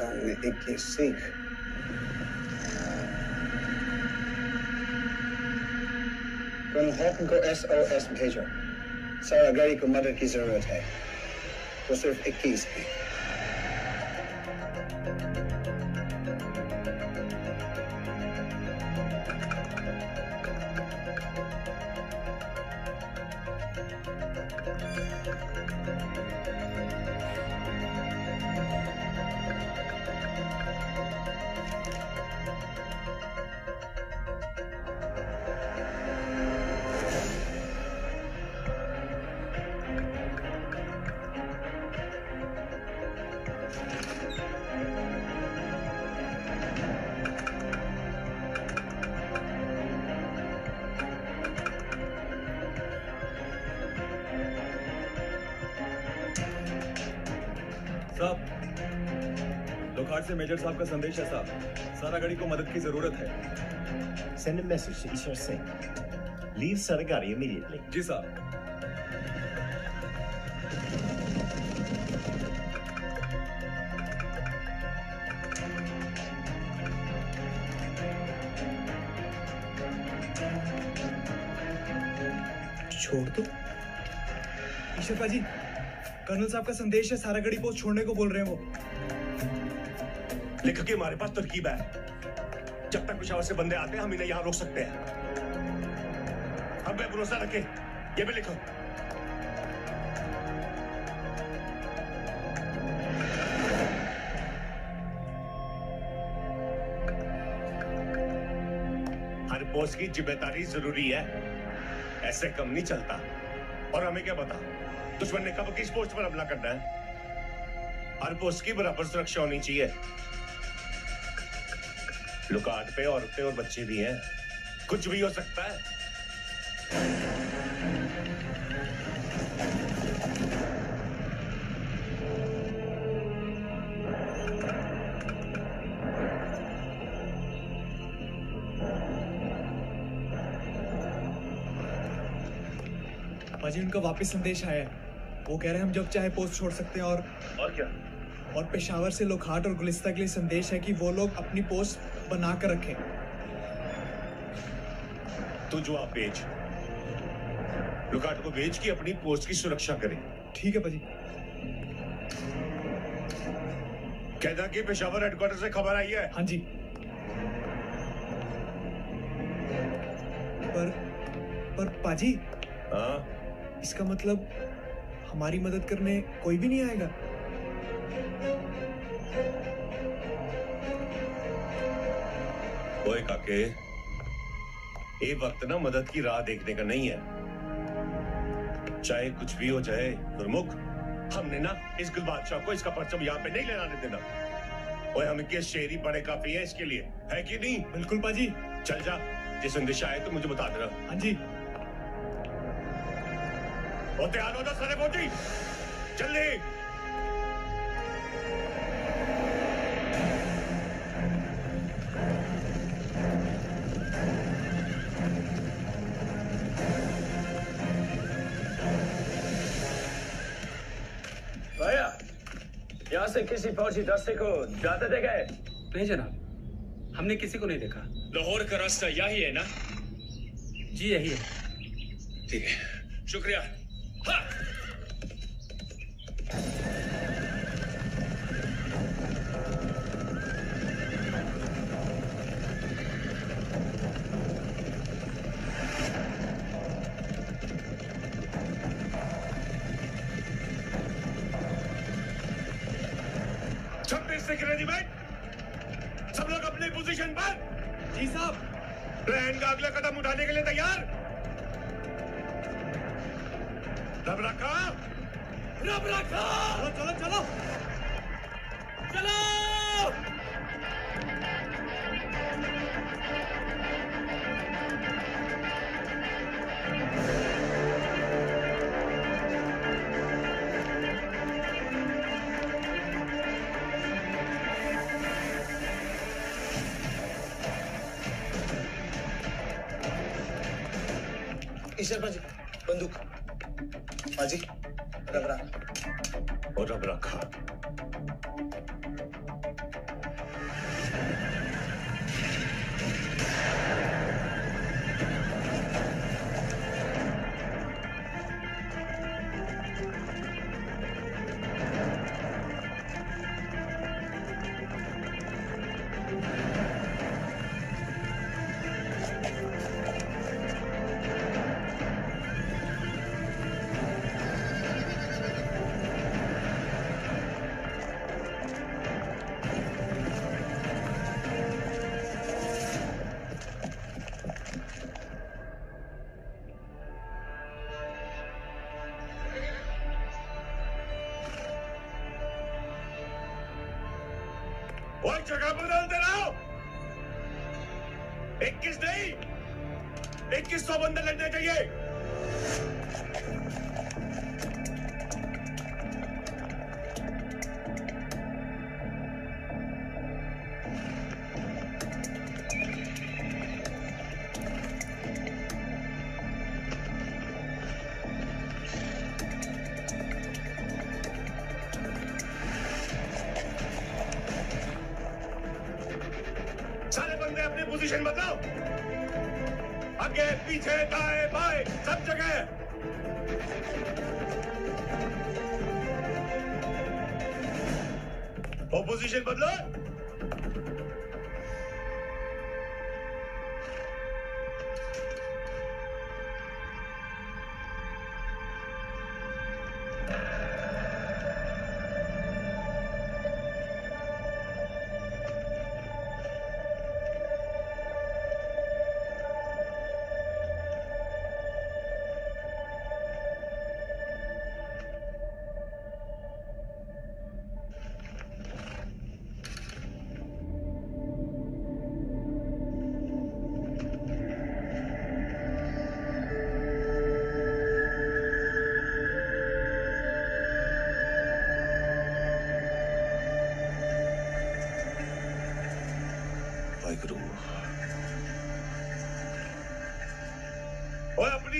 अगजाई के सामने इक्कीस सीख कर्नल हॉकन को एस ओ एस भेजो सारा गाड़ी को मदद की ज़रूरत है वो सिर्फ़ इक्कीस की मेजर साहब का संदेश है साहब सारा गढ़ी को मदद की ज़रूरत है a message to Ishar Singh. Leave Saragari immediately. जी साहब छोड़ दो ईश्वर जी कर्नल साहब का संदेश है सारा गढ़ी पोस्ट छोड़ने को बोल रहे हैं वो लेखक हमारे पास तरकीब है। जब तक पिशावर से बंदे आते हैं, हम इन्हें यहाँ रोक सकते हैं। हम पे भरोसा रखें। ये भी लिखो। हर पोस्ट की ज़िम्मेदारी ज़रूरी है। ऐसे कम नहीं चलता। और हमें क्या पता? दुश्मन ने कब किस पोस्ट पर हमला करना है? हर पोस्ट की बराबर सुरक्षा होनी चाहिए। लुकाट पे औरतें और बच्चे भी हैं। कुछ भी हो सकता है। पाजी उनका वापस संदेश आया है। वो कह रहे हैं, हम जब चाहे पोस्ट छोड़ सकते हैं और और क्या? और पेशावर से लोखाट और गुलिस्ता के लिए संदेश है कि वो लोग अपनी पोस्ट बना कर रखें। तू जवाब भेज। लुकाट को भेज के अपनी पोस्ट की सुरक्षा करें। ठीक है पाजी कहना कि पेशावर हेडक्वार्टर से खबर आई है? हाँ जी। पर पर पाजी हाँ? इसका मतलब हमारी मदद करने कोई भी नहीं आएगा? ओए काके। ये वक्त ना मदद की राह देखने का नहीं है। चाहे कुछ भी हो जाए, गुरमुख, हमने ना इस गुल बादशाह को इसका परचम यहाँ पे नहीं लेने देना। ओए, हम इनके शेरी बड़े काफ़ी है इसके लिए। है कि नहीं? बिल्कुल, पाजी। चल जा। जिस संदेश आए तो मुझे बता देना। हाँ जी। और तैयार हो जा सारे फौजी। जल्दी किसी फौजी दस्ते को जाते गए। नहीं जनाब हमने किसी को नहीं देखा। लाहौर का रास्ता यही है ना? जी यही है। ठीक है शुक्रिया।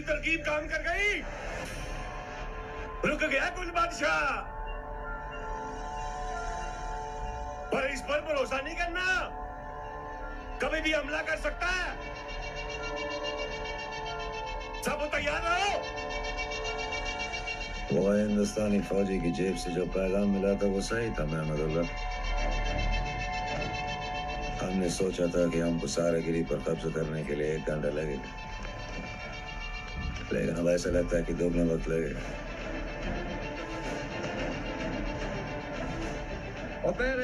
तरकीब काम कर गई। रुक गया कुल बादशाह। पर इस पर भरोसा नहीं करना। कभी भी हमला कर सकता है। सब तैयार रहो। वो हिंदुस्तानी फौजी की जेब से जो पैगाम मिला था, वो सही था महमदुल्लाह हमने सोचा था कि हमको सारागिरी पर कब्जा करने के लिए एक घंटा लगेगा। लेकिन अब ऐसा लगता है कि दोगुना वक्त लगेगा।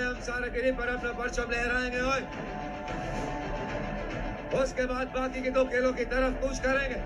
हम सारागिरी पर अपना परचम लहराएँगे उसके बाद बाकी के दो खेलों की तरफ़ कुछ करेंगे।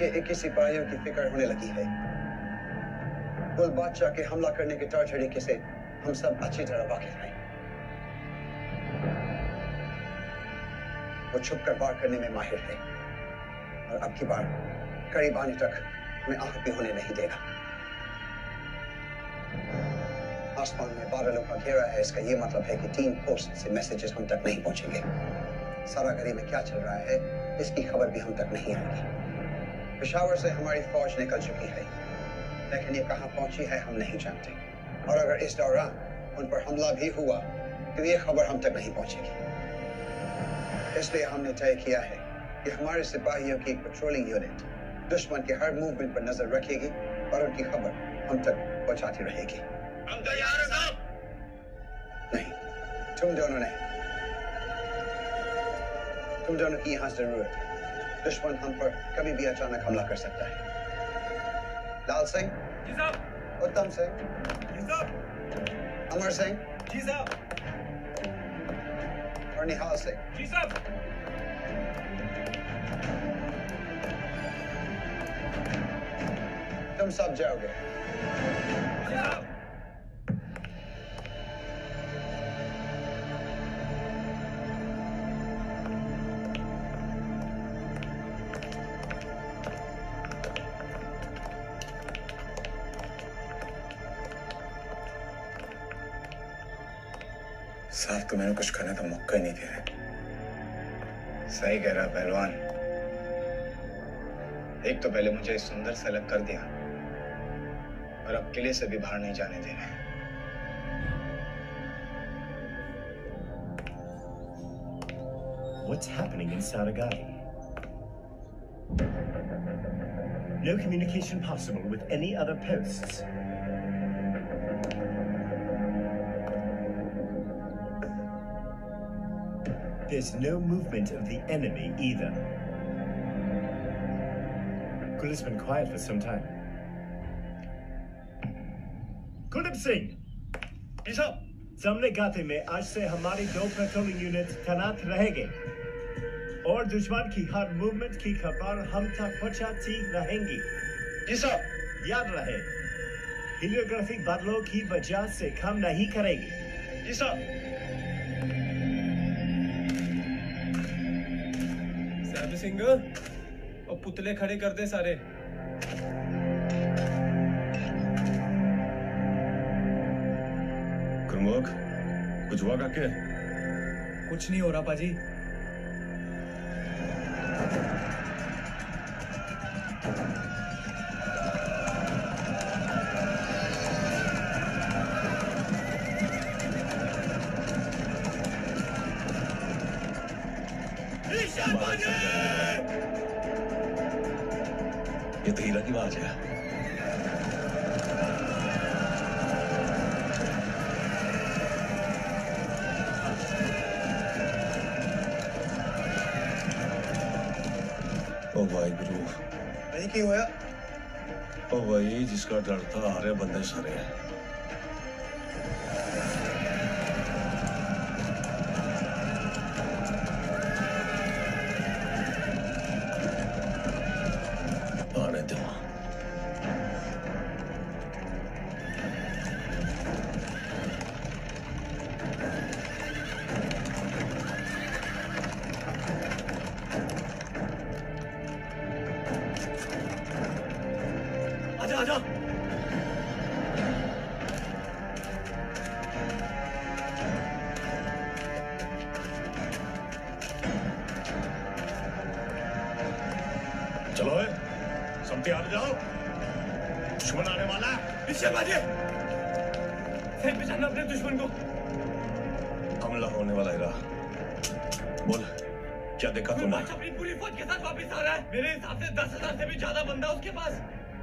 हमारे रेजिमेंट के सिपाहियों की फ़िक्र होने लगी है। कुल बादशाह के हमला करने के तौर तरीके से हम सब अच्छी तरह वाकिफ हैं। वो छुप कर वार करने में माहिर है। और अब की बार करीब आने तक हमें आहत भी होने नहीं देगा। आसमान में बादलों का घेरा है, इसका ये मतलब है कि तीन पोस्ट से मैसेजेस हम तक नहीं पहुँचेंगे। सारा घड़ी में क्या चल रहा है, इसकी खबर भी हम तक नहीं आएगी। पेशावर से हमारी फौज निकल चुकी है। लेकिन ये कहाँ पहुँची है हम नहीं जानते। और अगर इस दौरान उन पर हमला भी हुआ तो ये खबर हम तक नहीं पहुंचेगी। इसलिए हमने तय किया है कि हमारे सिपाहियों की पेट्रोलिंग यूनिट दुश्मन के हर मूवमेंट पर नज़र रखेगी और उनकी खबर हम तक पहुंचाती रहेगी। हम तैयार हैं साहब नहीं तुम दोनों नहीं। तुम दोनों की यहाँ ज़रूरत है। दुश्मन हम पर कभी भी अचानक हमला कर सकता है। लाल सिंह? उत्तम सिंह? अमर सिंह? और निहाल सिंह? तुम सब जाओगे। तुम्हें कुछ करने का मौका ही नहीं दे रहे सही कह रहा पहलवान एक तो पहले मुझे सुंदर से अलग कर दिया और अब किले से भी बाहर नहीं जाने दे रहे What's happening in Saragari? No communication possible with any other posts. There's no movement of the enemy either. Kulip's been quiet for some time. Kulip Singh! जी साहब सामने गाते में आज से हमारी दो पेट्रोलिंग यूनिट तैनात रहेंगे और दुश्मन की हर मूवमेंट की खबर हम तक पहुंचाती रहेंगी जी साहब याद रहे हीलियोग्राफिक बादलों की वजह से काम नहीं करेगी जी साहब सिंह और पुतले खड़े कर दे सारे। गुरमुख कुछ हुआ काके? कुछ नहीं हो रहा पाजी। जिसका हरे बंदे सारे। आने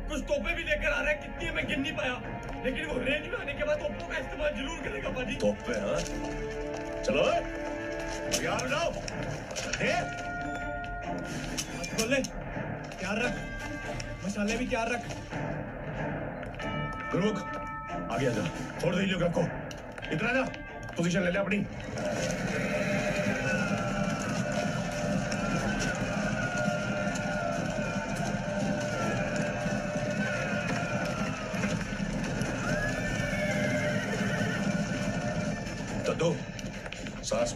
कुछ तोपे भी लेकर आ रहा है कितनी है मैं गिन नहीं पाया। लेकिन वो रेंज में आने के बाद तोपों का इस्तेमाल ज़रूर करेगा पाजी। तोप हाँ? चलो तैयार जाओ बोले तैयार रख। मसाले भी तैयार रख। गुरुमुख आगे आ जा। छोड़ दे इन लोगों को। इधर आ जा पोजीशन ले ले अपनी।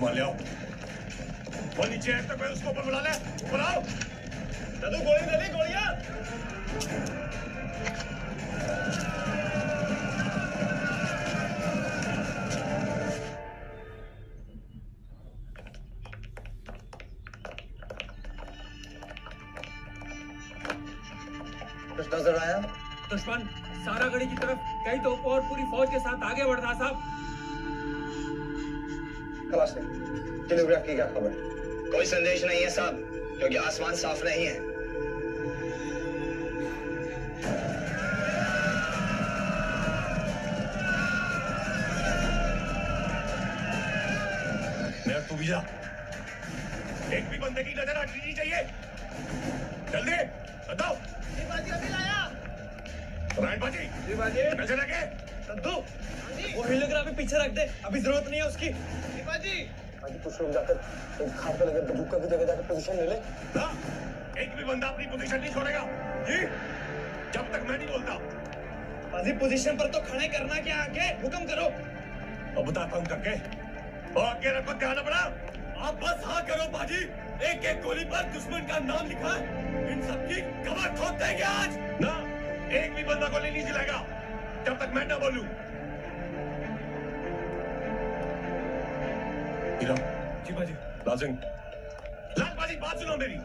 सांस मार ले आओ नीचे है तो उसको ऊपर बुला ले बुलाओ दादू गोली ले गोलियाँ खबर। कोई संदेश नहीं है साहब क्योंकि आसमान साफ़ नहीं है। तू भी जा। एक भी बंदे की नज़र हटनी नहीं चाहिए। जल्दी बताओ बाजी जी बाजी। नज़र रखे संतु वो हीलियोग्राफी पीछे रख दे। अभी ज़रूरत नहीं है उसकी। कुछ लोग जाकर एक खाट पे लगे बंदूक की जगह जाकर पोजीशन ले ले। ना एक भी बंदा अपनी पोजीशन नहीं छोड़ेगा। जी जब तक मैं नहीं बोलता। बाजी पोजीशन पर तो खड़े करना क्या आगे हुक्म करो। अब बताता हूँ करके? और आगे रखो ध्यान अपना। आप बस हाँ करो बाजी। एक एक गोली पर दुश्मन का नाम लिखा है। इन सबकी कमर ठोक देंगे आज। ना एक भी बंदा गोली नहीं चलाएगा। जब तक मैं ना बोलूँ। जी बाजी। लाल सिंह लाल बाजी बात सुनो मेरी।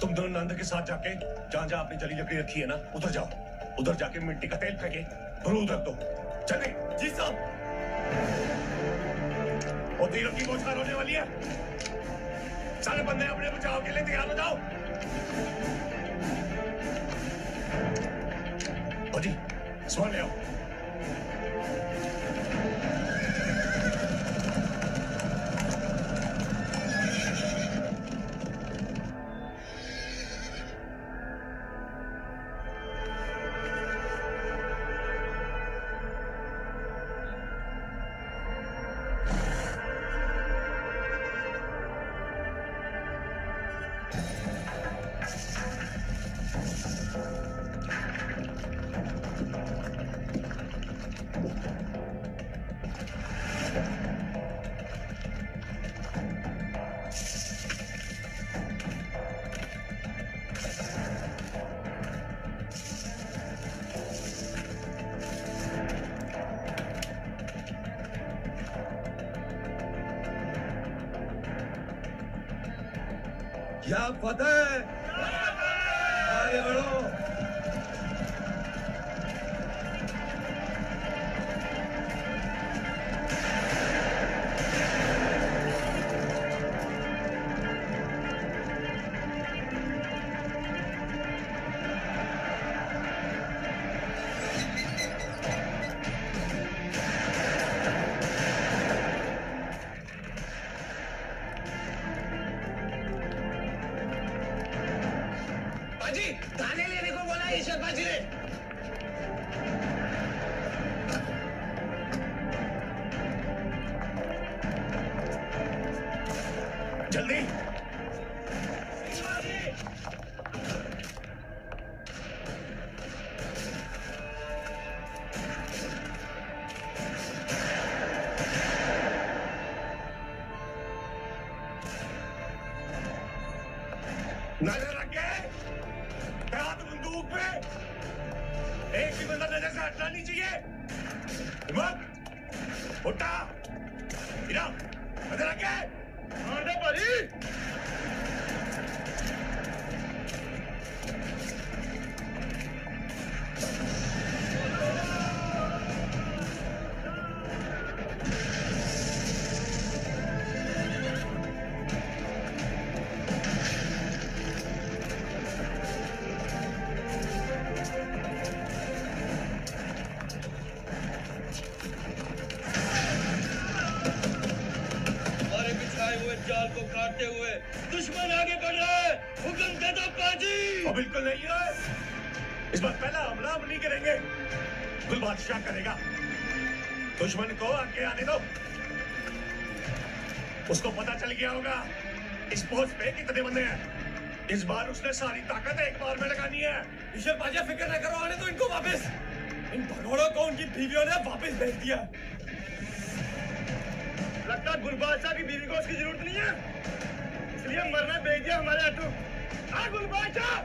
तुम दोनों नंद के साथ जाके जहाँ जहाँ आपने जली लकड़ी रखी है ना उधर जाओ। उधर जाके मिट्टी का तेल फेंके भरू उधर दो। चले। जी साहब। और तीरों की बौछार होने वाली है। सारे बंदे अपने बचाव के लिए तैयार हो जाओ। जी सवाल ले आओ। फतेह गया होगा। इस पोस्ट पे कितने बंदे हैं? इस बार उसने सारी ताकत एक बार में लगानी है। ईश्वर बाजा फ़िक्र न करो, आने दो इनको वापस। इन भगोड़ों को उनकी बीवियों ने वापस भेज दिया। लगता है गुलबादशाह की बीवी को उसकी ज़रूरत नहीं है। इसलिए मरना भेज दिया हमारे अटू आ गुलबादशाह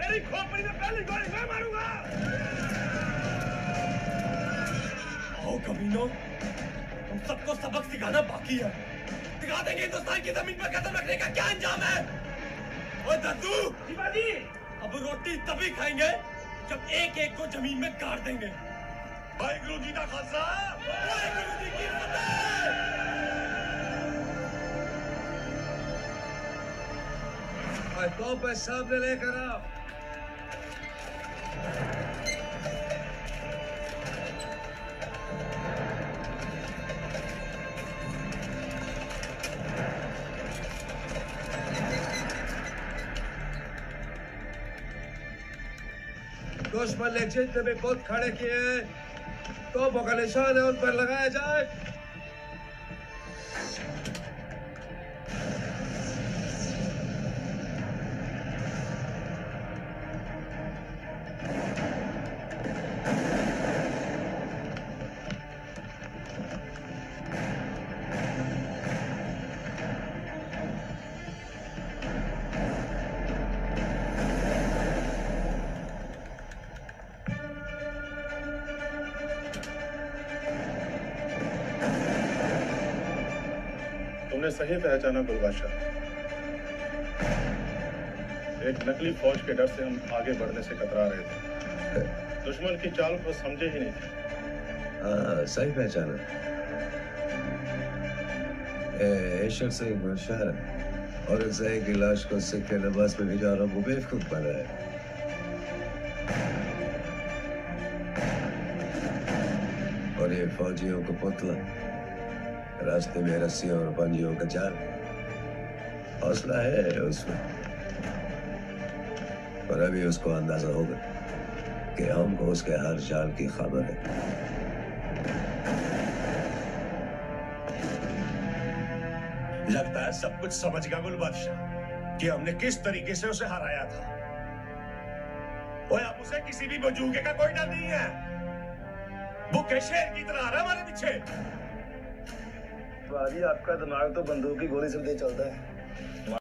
तेरी खोपड़ी में पहली गोली मैं मारूँगा। आओ कमीनों, तुम सबको सबक सिखाना बाकी है। देंगे हिंदुस्तान की ज़मीन पर कदम रखने का क्या अंजाम है? और दद्दू! शिवाजी! अब रोटी तभी खाएँगे जब एक एक को ज़मीन में गाड़ देंगे। वाहिगुरु जी का खालसा! वाहिगुरु जी की तो पैसा सामने लेकर आओ। दुश्मन ने भी बहुत खड़े किए हैं। तो का निशान है उन पर लगाया जाए। सही पहचाना गुलबादशाह एक नकली फौज के डर से हम आगे बढ़ने से कतरा रहे थे। दुश्मन की चाल को समझे ही नहीं। थे हाँ सही पहचाना। ए, से एक शहर और इस एक की लाश को लिबास में भिजा रहा वो बेवकूफ़ बना है। और ये फौजियों को पुतला रास्ते में रस्सियों और पंजियों का जाल। हौसला है उसमें। पर अभी उसको अंदाज़ा होगा कि हमको उसके हर जाल की खबर है। लगता है सब कुछ समझ गया गुल कि हमने किस तरीके से उसे हराया था। अब उसे किसी भी बजूके का कोई डर नहीं है। वो कैसे की तरह आ रहा हमारे पीछे। बाजी आपका दिमाग तो बंदूक की गोली से चलता है।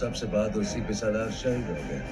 सबसे बहादुर पे सालार शहीद हो गए।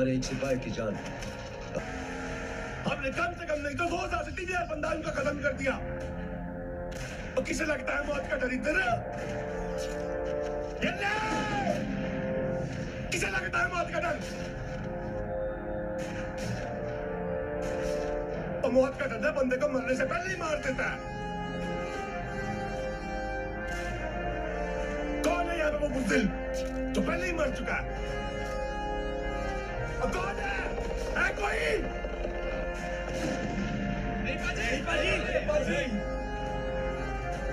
हमारे एक सिपाही की जान। हमने कम से कम नहीं तो दो हज़ार से तीन हज़ार बंदा उनका खत्म कर दिया। और किसे लगता है मौत का ले! किसे लगता है मौत का डर? और मौत का डर बंदे को मरने से पहले ही मार देता है। कौन है पे वो बुजदिल जो पहले ही मर चुका है। कौन है है कोई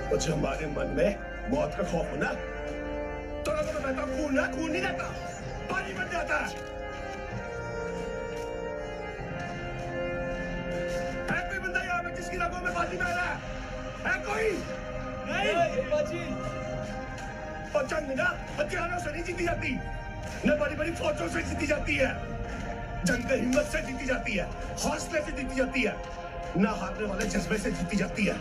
कुछ हमारे मन में मौत का खौफ हो ना तो अगर मैं खून ना खून नहीं रहता पानी बन जाता है। है कोई बंदा यहाँ पे जिसकी रगों में पानी बह रहा है? है कोई? नहीं। और जंग ना हथियारों से नहीं जीती जाती न बड़ी बड़ी फौजों से जीती जाती है। जंग हिम्मत से जीती जाती है, हौसले से जीती जाती है, ना हारने वाले जज्बे से जीती जाती है।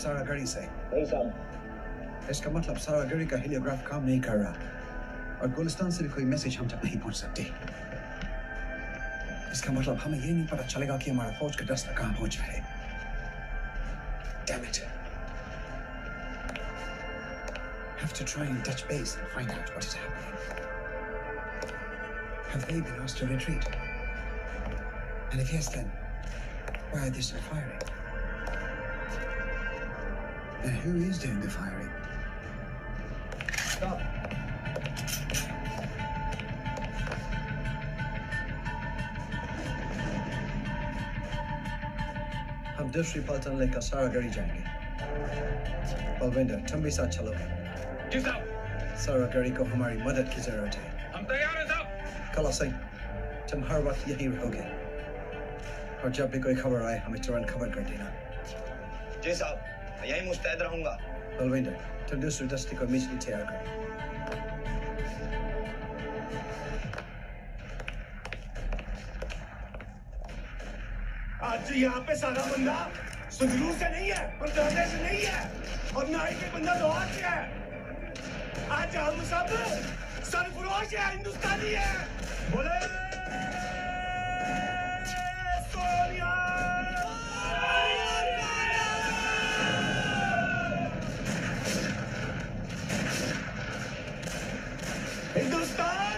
सारा गड़ी से नहीं साहब इसका मतलब सारा गड़ी का हेलियोग्राफ काम नहीं कर रहा और गुलिस्तान से भी कोई मैसेज हम तक नहीं पहुंच सकती इसका मतलब हमें ये नहीं पता चलेगा कि हमारा फौज का दस्ता कहां पहुंचा है Damn it. Have to try and touch base and find out what is happening. Have they been asked to retreat? And if yes, then why are they still firing? And who is doing the firing? Stop. हम दूसरी पलटन लेकर सारागढ़ी जाएँगे बलविंदर तुम भी साथ चलोगे जी साहब सारागढ़ी को हमारी मदद की ज़रूरत है हम तैयार हैं साहब कला सिंह तुम हर वक्त यहीं रहोगे और जब भी कोई खबर आए हमें तुरंत खबर कर देना जी साहब मैं यहीं मुस्तैद रहूँगा। बलविंदर तुम दूसरी दस्ती को मिचली तैयार करो आज जो यहाँ पे सारा बंदा सुजलू से नहीं है पंजाबे से नहीं है और ना ही कोई बंदा लोहार से है। आज हम सब सरफरोश है हिंदुस्तानी है। बोले सोनिया! हिंदुस्तान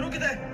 रुक किधर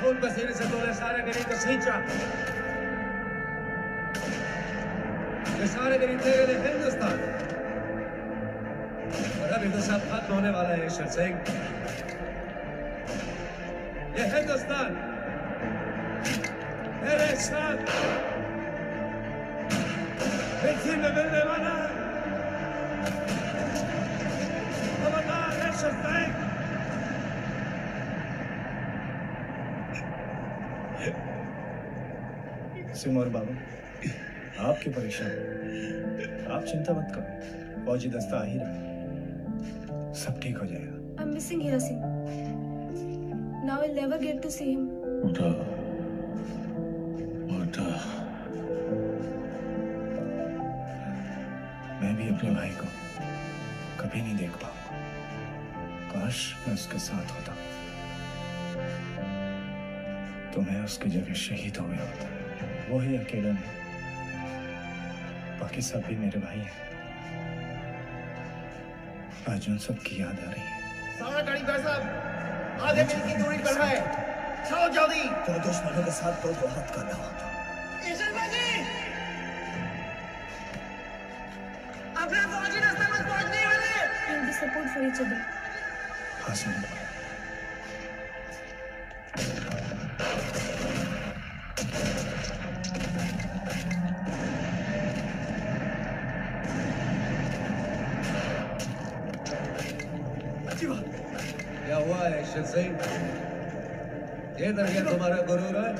खून पसीने से तूने सारे गरीब को सींचा ये सारे गरीब तेरे लिए हिंदुस्तान। और तो सब खत्म होने वाला है ईश्वर सिंह ये हिंदुस्तान, मेरे साथ। मिट्टी में मिलने वाला है। खबरदार ईश्वर सिंह सिमोर बाबू आपकी परेशान। आप चिंता मत करो फौजी दस्ता आ ही रहा है। सब ठीक हो जाएगा। I'm missing Hira Singh. Now I'll never get to see him. बेटा बेटा मैं भी अपने भाई को कभी नहीं देख पाऊँगा। काश मैं उसके साथ होता। तो मैं उसकी जगह शहीद हो गया होता। वो ही अकेला नहीं। बाकी सब भी मेरे भाई हैं। आज उन सब की याद आ रही है। सारा गाड़ी भाई साहब आधे मील की दूरी पर है। चलो जल्दी। तो दुश्मनों के साथ तो बहुत करना होता। ईश्वर बाजी अपने फौजी रास्ते में पहुँचने वाले। for each other. हाँ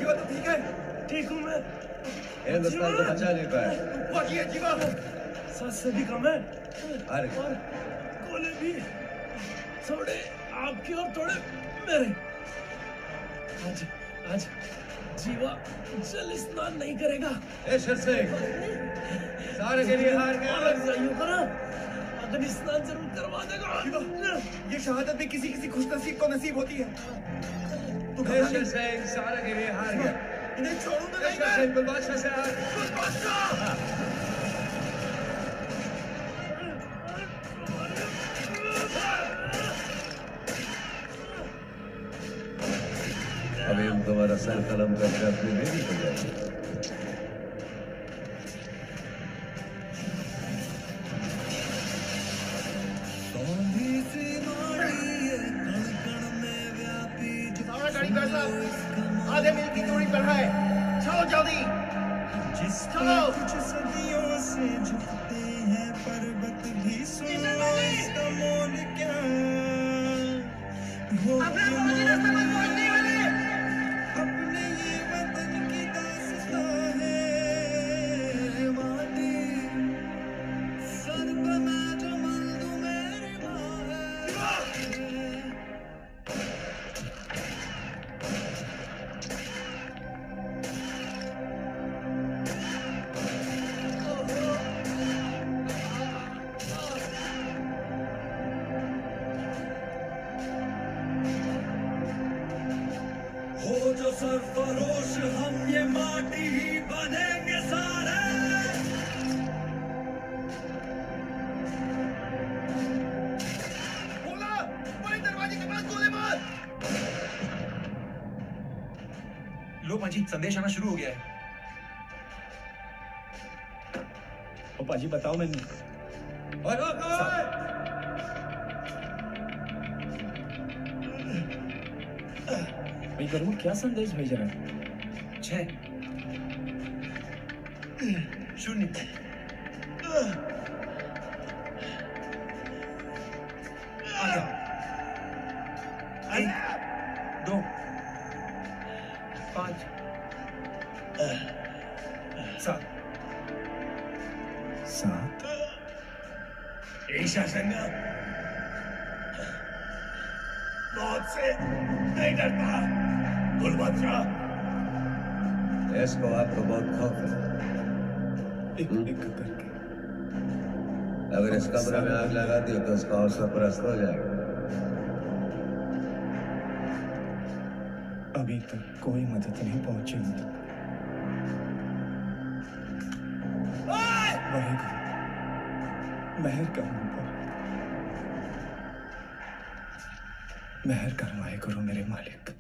जीवा तो ठीक है ठीक हूँ मैं हिंदुस्तान को बचा नहीं पाए हुआ की है जीवा सांस से भी कम है अरे और गोले भी थोड़े आपके और थोड़े मेरे. आज आज जीवा जल स्नान नहीं करेगा. ईश्वर सिंह सारे के लिए हार गए सही होगा अग्नि स्नान ज़रूर करवा देगा. ये शहादत भी किसी किसी खुशनसीब को नसीब होती है. तू सिंह सारे के लिए हार गया। इन्हें छोड़ूँगा नहीं ईश्वर सिंह गुलबादशाह से हार अभी हम तुम्हारा सर कलम करके अपनी बेटी को जाएँगे संदेश आना शुरू हो गया है। ओ पाजी बताओ मैं भाई करूँ? क्या संदेश भेज रहा है? छह। कोई मदद नहीं पहुँची हूँ वही मेहर कर उन पर मेहर कर वाहेगुरु मेरे मालिक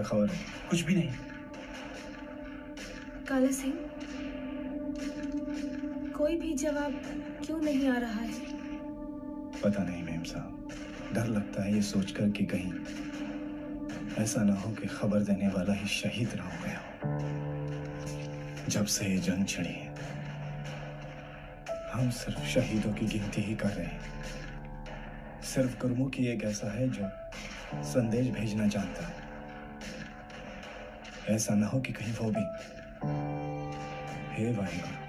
क्या खबर है? कुछ भी नहीं। काला सिंह कोई भी जवाब क्यों नहीं आ रहा है? पता नहीं मेम साहब। डर लगता है ये सोचकर कि कहीं ऐसा ना हो कि खबर देने वाला ही शहीद ना हो गया हो। जब से ये जंग छिड़ी है हम सिर्फ़ शहीदों की गिनती ही कर रहे हैं। सिर्फ़ गुरमुख एक ऐसा है जो संदेश भेजना जानता है। ऐसा ना हो कि कहीं वो भी हे वाहिगुरु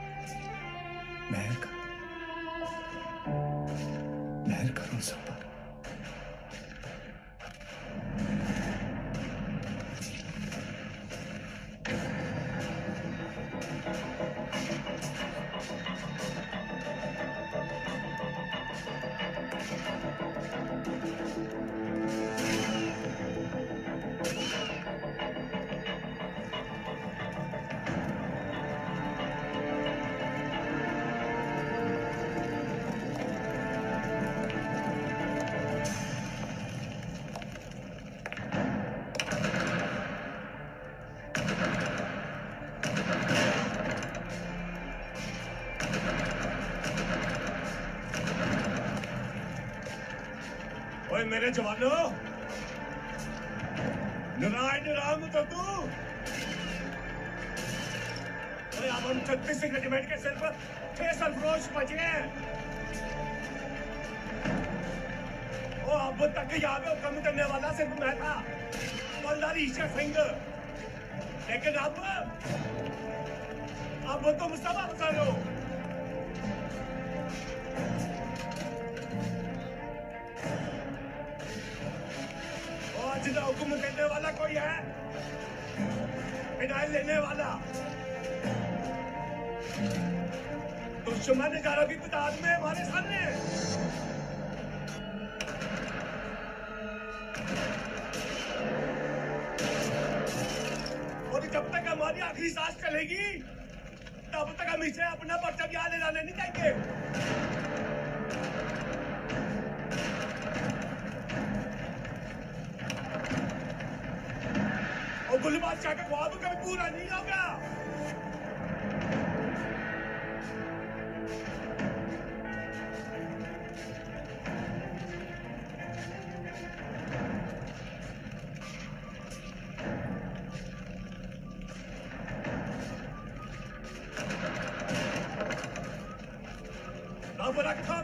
रब रखा वीरो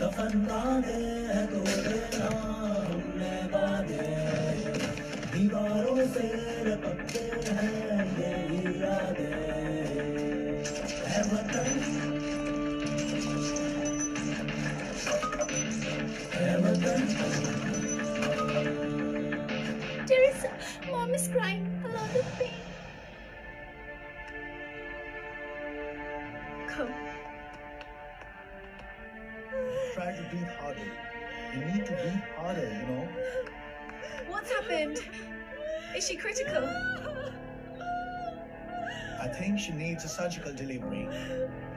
कफन बांधे है तो देना हमने बांधे दीवारों से लपकते हैं ये इरादे है वतन है वतन Teresa, mom is crying. To breathe harder. You need to breathe harder, you know. What's happened? Is she critical? I think she needs a surgical delivery.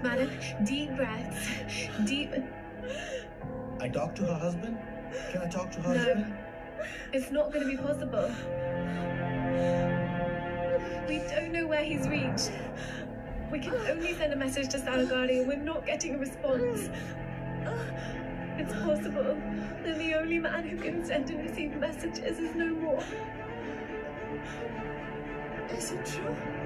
Madam, deep breaths. Deep. I talked to her husband. Can I talk to her No. husband? It's not going to be possible. We don't know where he's reached. We can only send a message to Salagari and we're not getting a response. It's possible that the only man who can send and receive messages is no more. Is it true?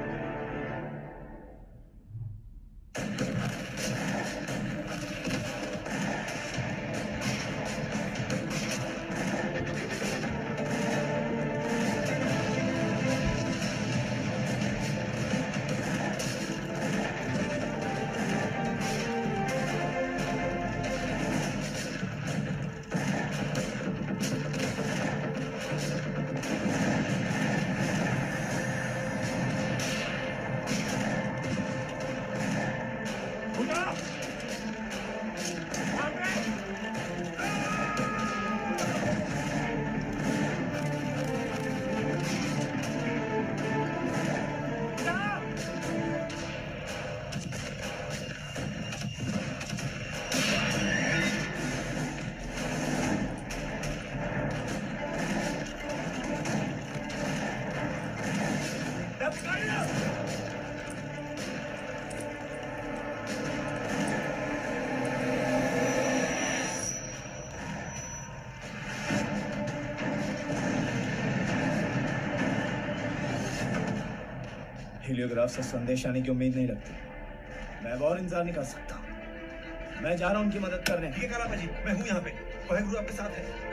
हेलियोग्राफ से संदेश आने की उम्मीद नहीं रखती। मैं और इंतज़ार नहीं कर सकता। मैं जा रहा हूँ उनकी मदद करने। है काला मैं हूँ यहाँ पे। वाहेगुरु आपके साथ है।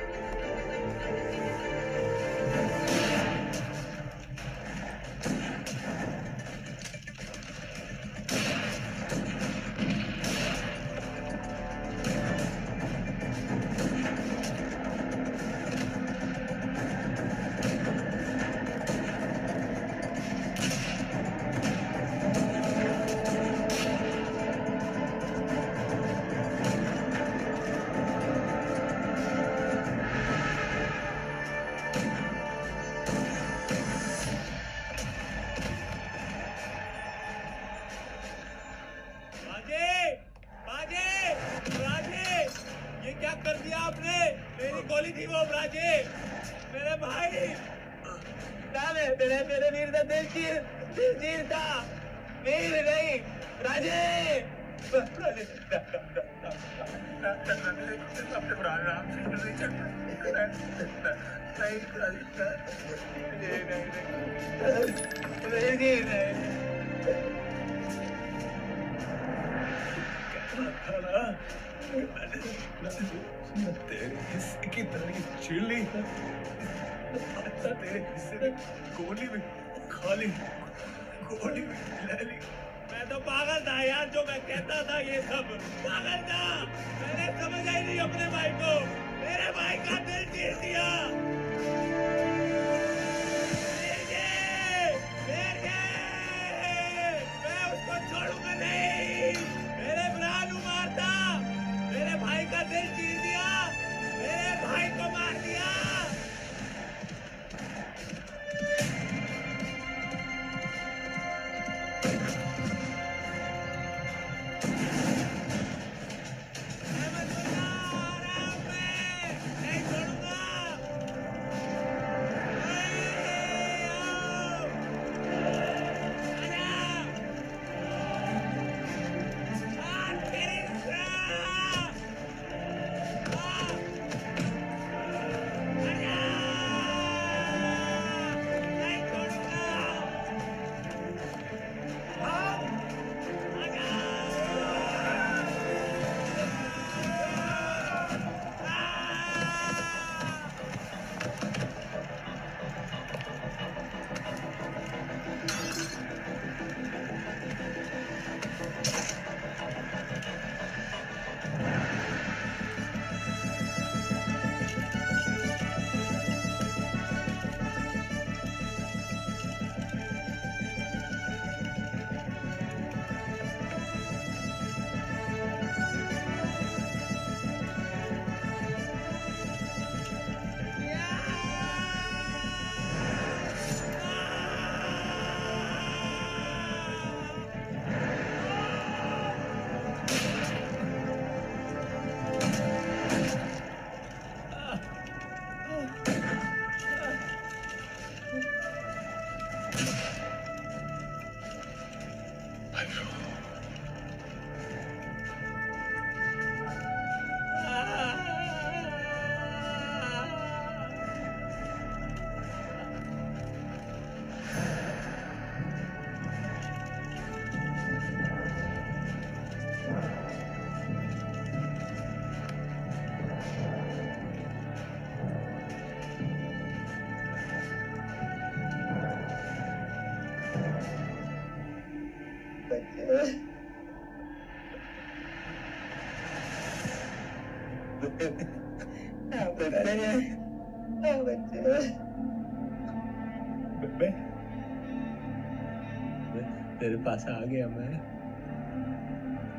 तेरे पास आ गया मैं।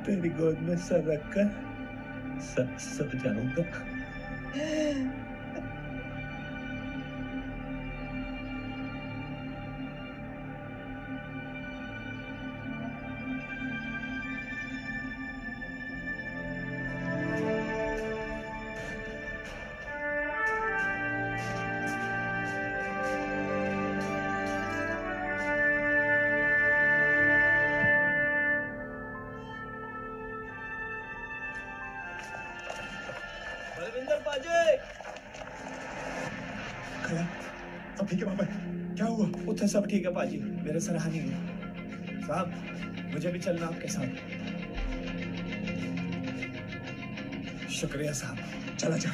तेरी गोद में सर रखकर सब जाऊँगा पाजी है साहब मुझे भी चलना आपके साथ। शुक्रिया साहब। चला जा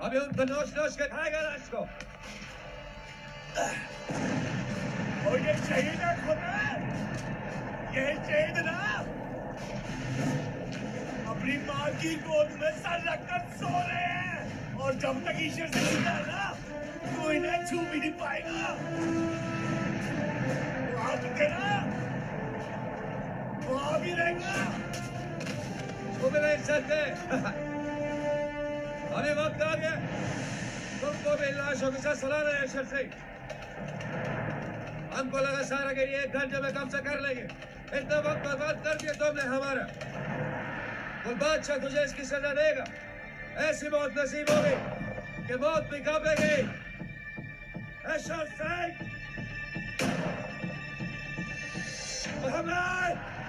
अभी उनको नोच नोच के खाएगा राज को। और ये शहीद है खुदा, ये शहीद ना। अपनी माँ की गोद में सर रखकर सो रहे हैं। और जब तक ईश्वर से जुड़ा है ना, कोई इन्हें छू भी नहीं पाएगा। वहाँ तो तेरा वहाँ भी रहेगा। भी नहीं सकते। गया तुमको भी लाशों के साथ सलाना है शर से हमको लगा सारा के एक घंटे में कब्जा कर लेंगे इतना वक्त बर्बाद कर दिया तुमने हमारा और बादशाह तुझे इसकी सजा देगा ऐसी मौत नसीब होगी कि मौत भी कांपेगी Singh Mohammad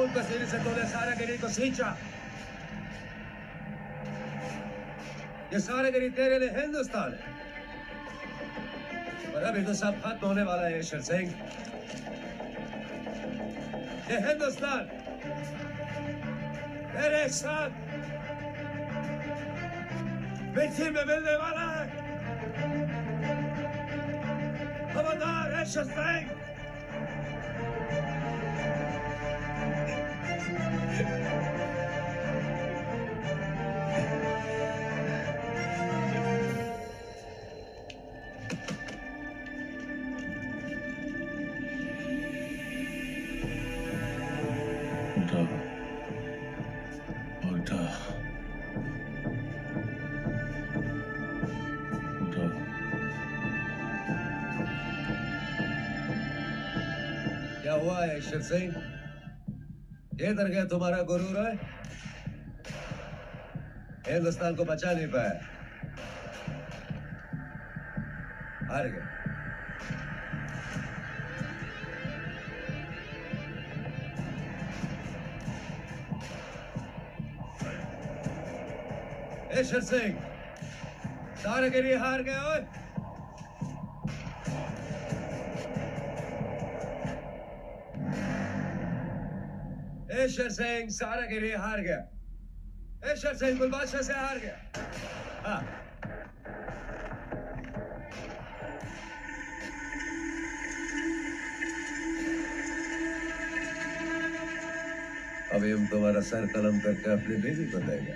Punto se dice toda सारा गिरी को सींचा ये सारे गिरी तेरे लिए हिंदुस्तान है पर अभी तो खत्म होने वाला है ईश्वर सिंह ये हिंदुस्तान तेरे साथ मिट्टी में मिलने वाला है खबरदार ईश्वर सिंह ईश्वर सिंह ये तर गया तुम्हारा गुरूर है हिंदुस्तान को बचा नहीं पाया। हार गए ईश्वर सिंह सारे के लिए हार गए। ओए! ईश्वर सिंह सारा के लिए हार गया ईश्वर सिंह गुलबादशाह से हार गया हाँ अभी हम तुम्हारा सर कलम करके अपने बेबी को देगा।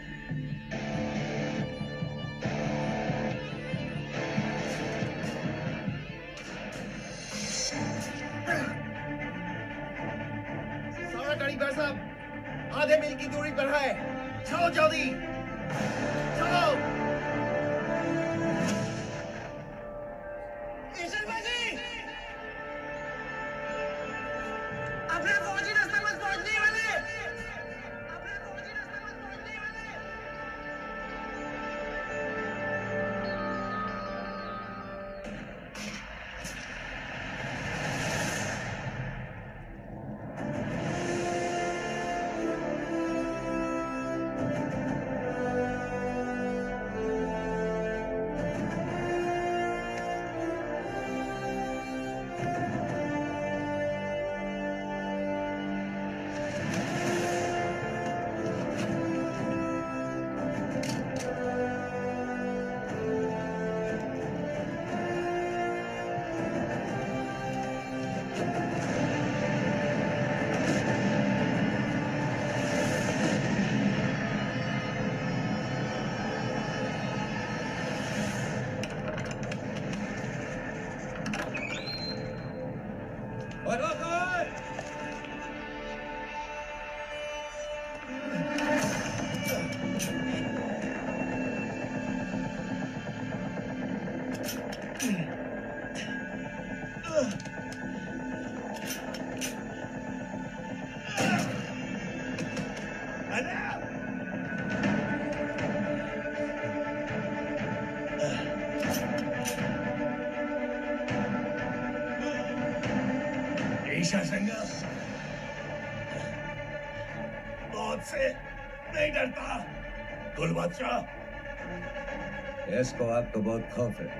इसको coffee. Hmm?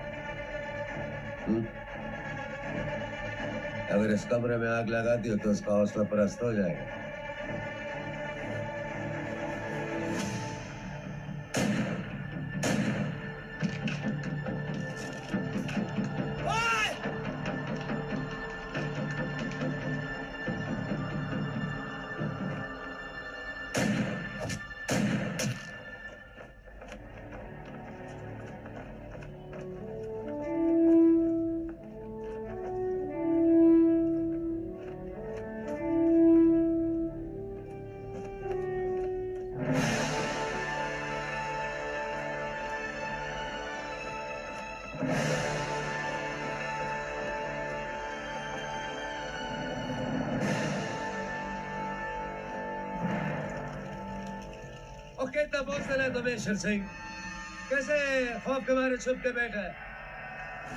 है हुँ? अगर इस कमरे में आग लगा दी तो उसका हौसला परस्त हो जाएगा शर सिंह कैसे खौफ के मारे छुप के बैठा है?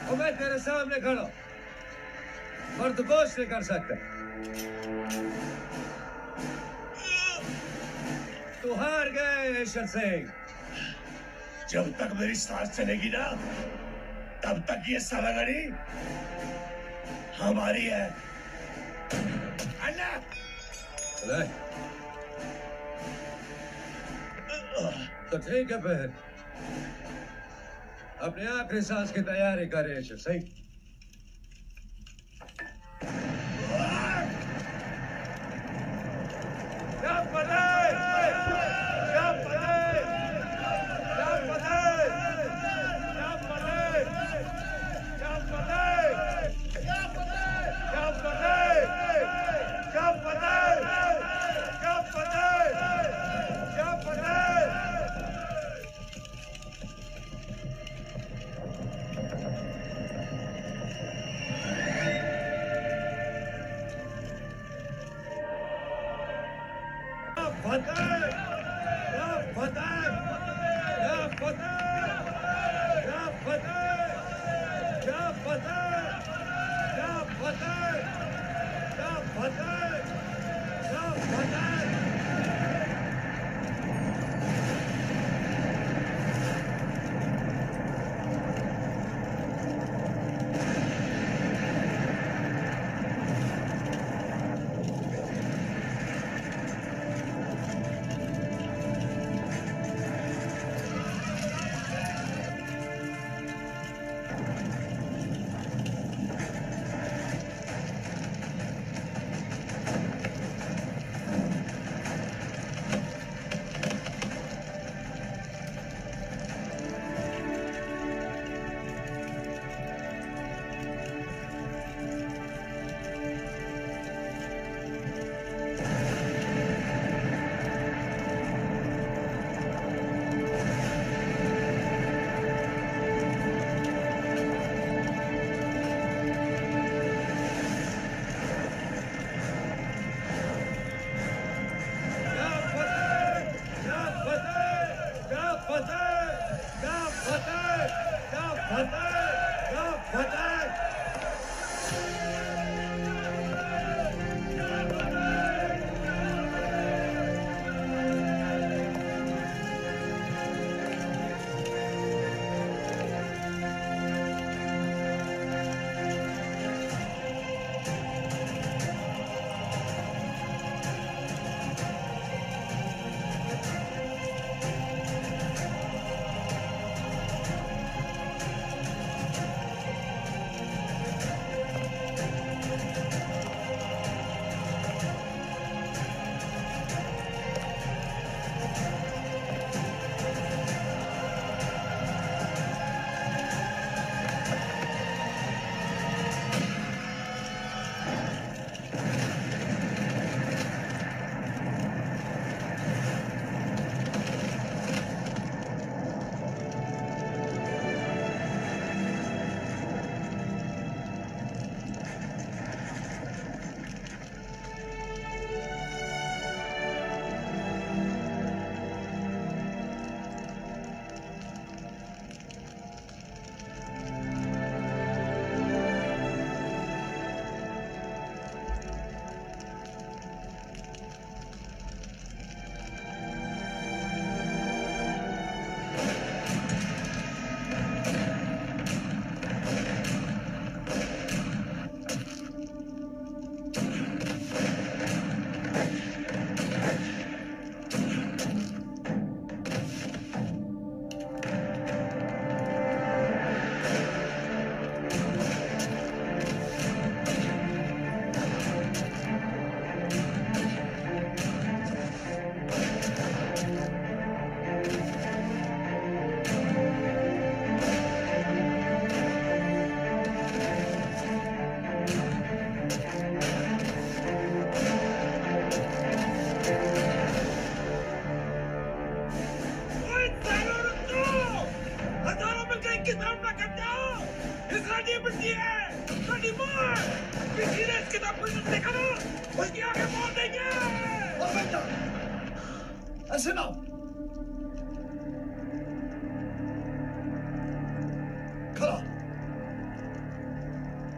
और मैं तेरे सामने खड़ा। और तू कुछ नहीं कर सकता तू हार गए ईश्वर सिंह जब तक मेरी सांस चलेगी ना तब तक ये सालागढ़ी हमारी है। अन्ना तो ठीक है फिर। अपने आखिरी सांस की तैयारी करे सिंह।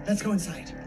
Let's go inside.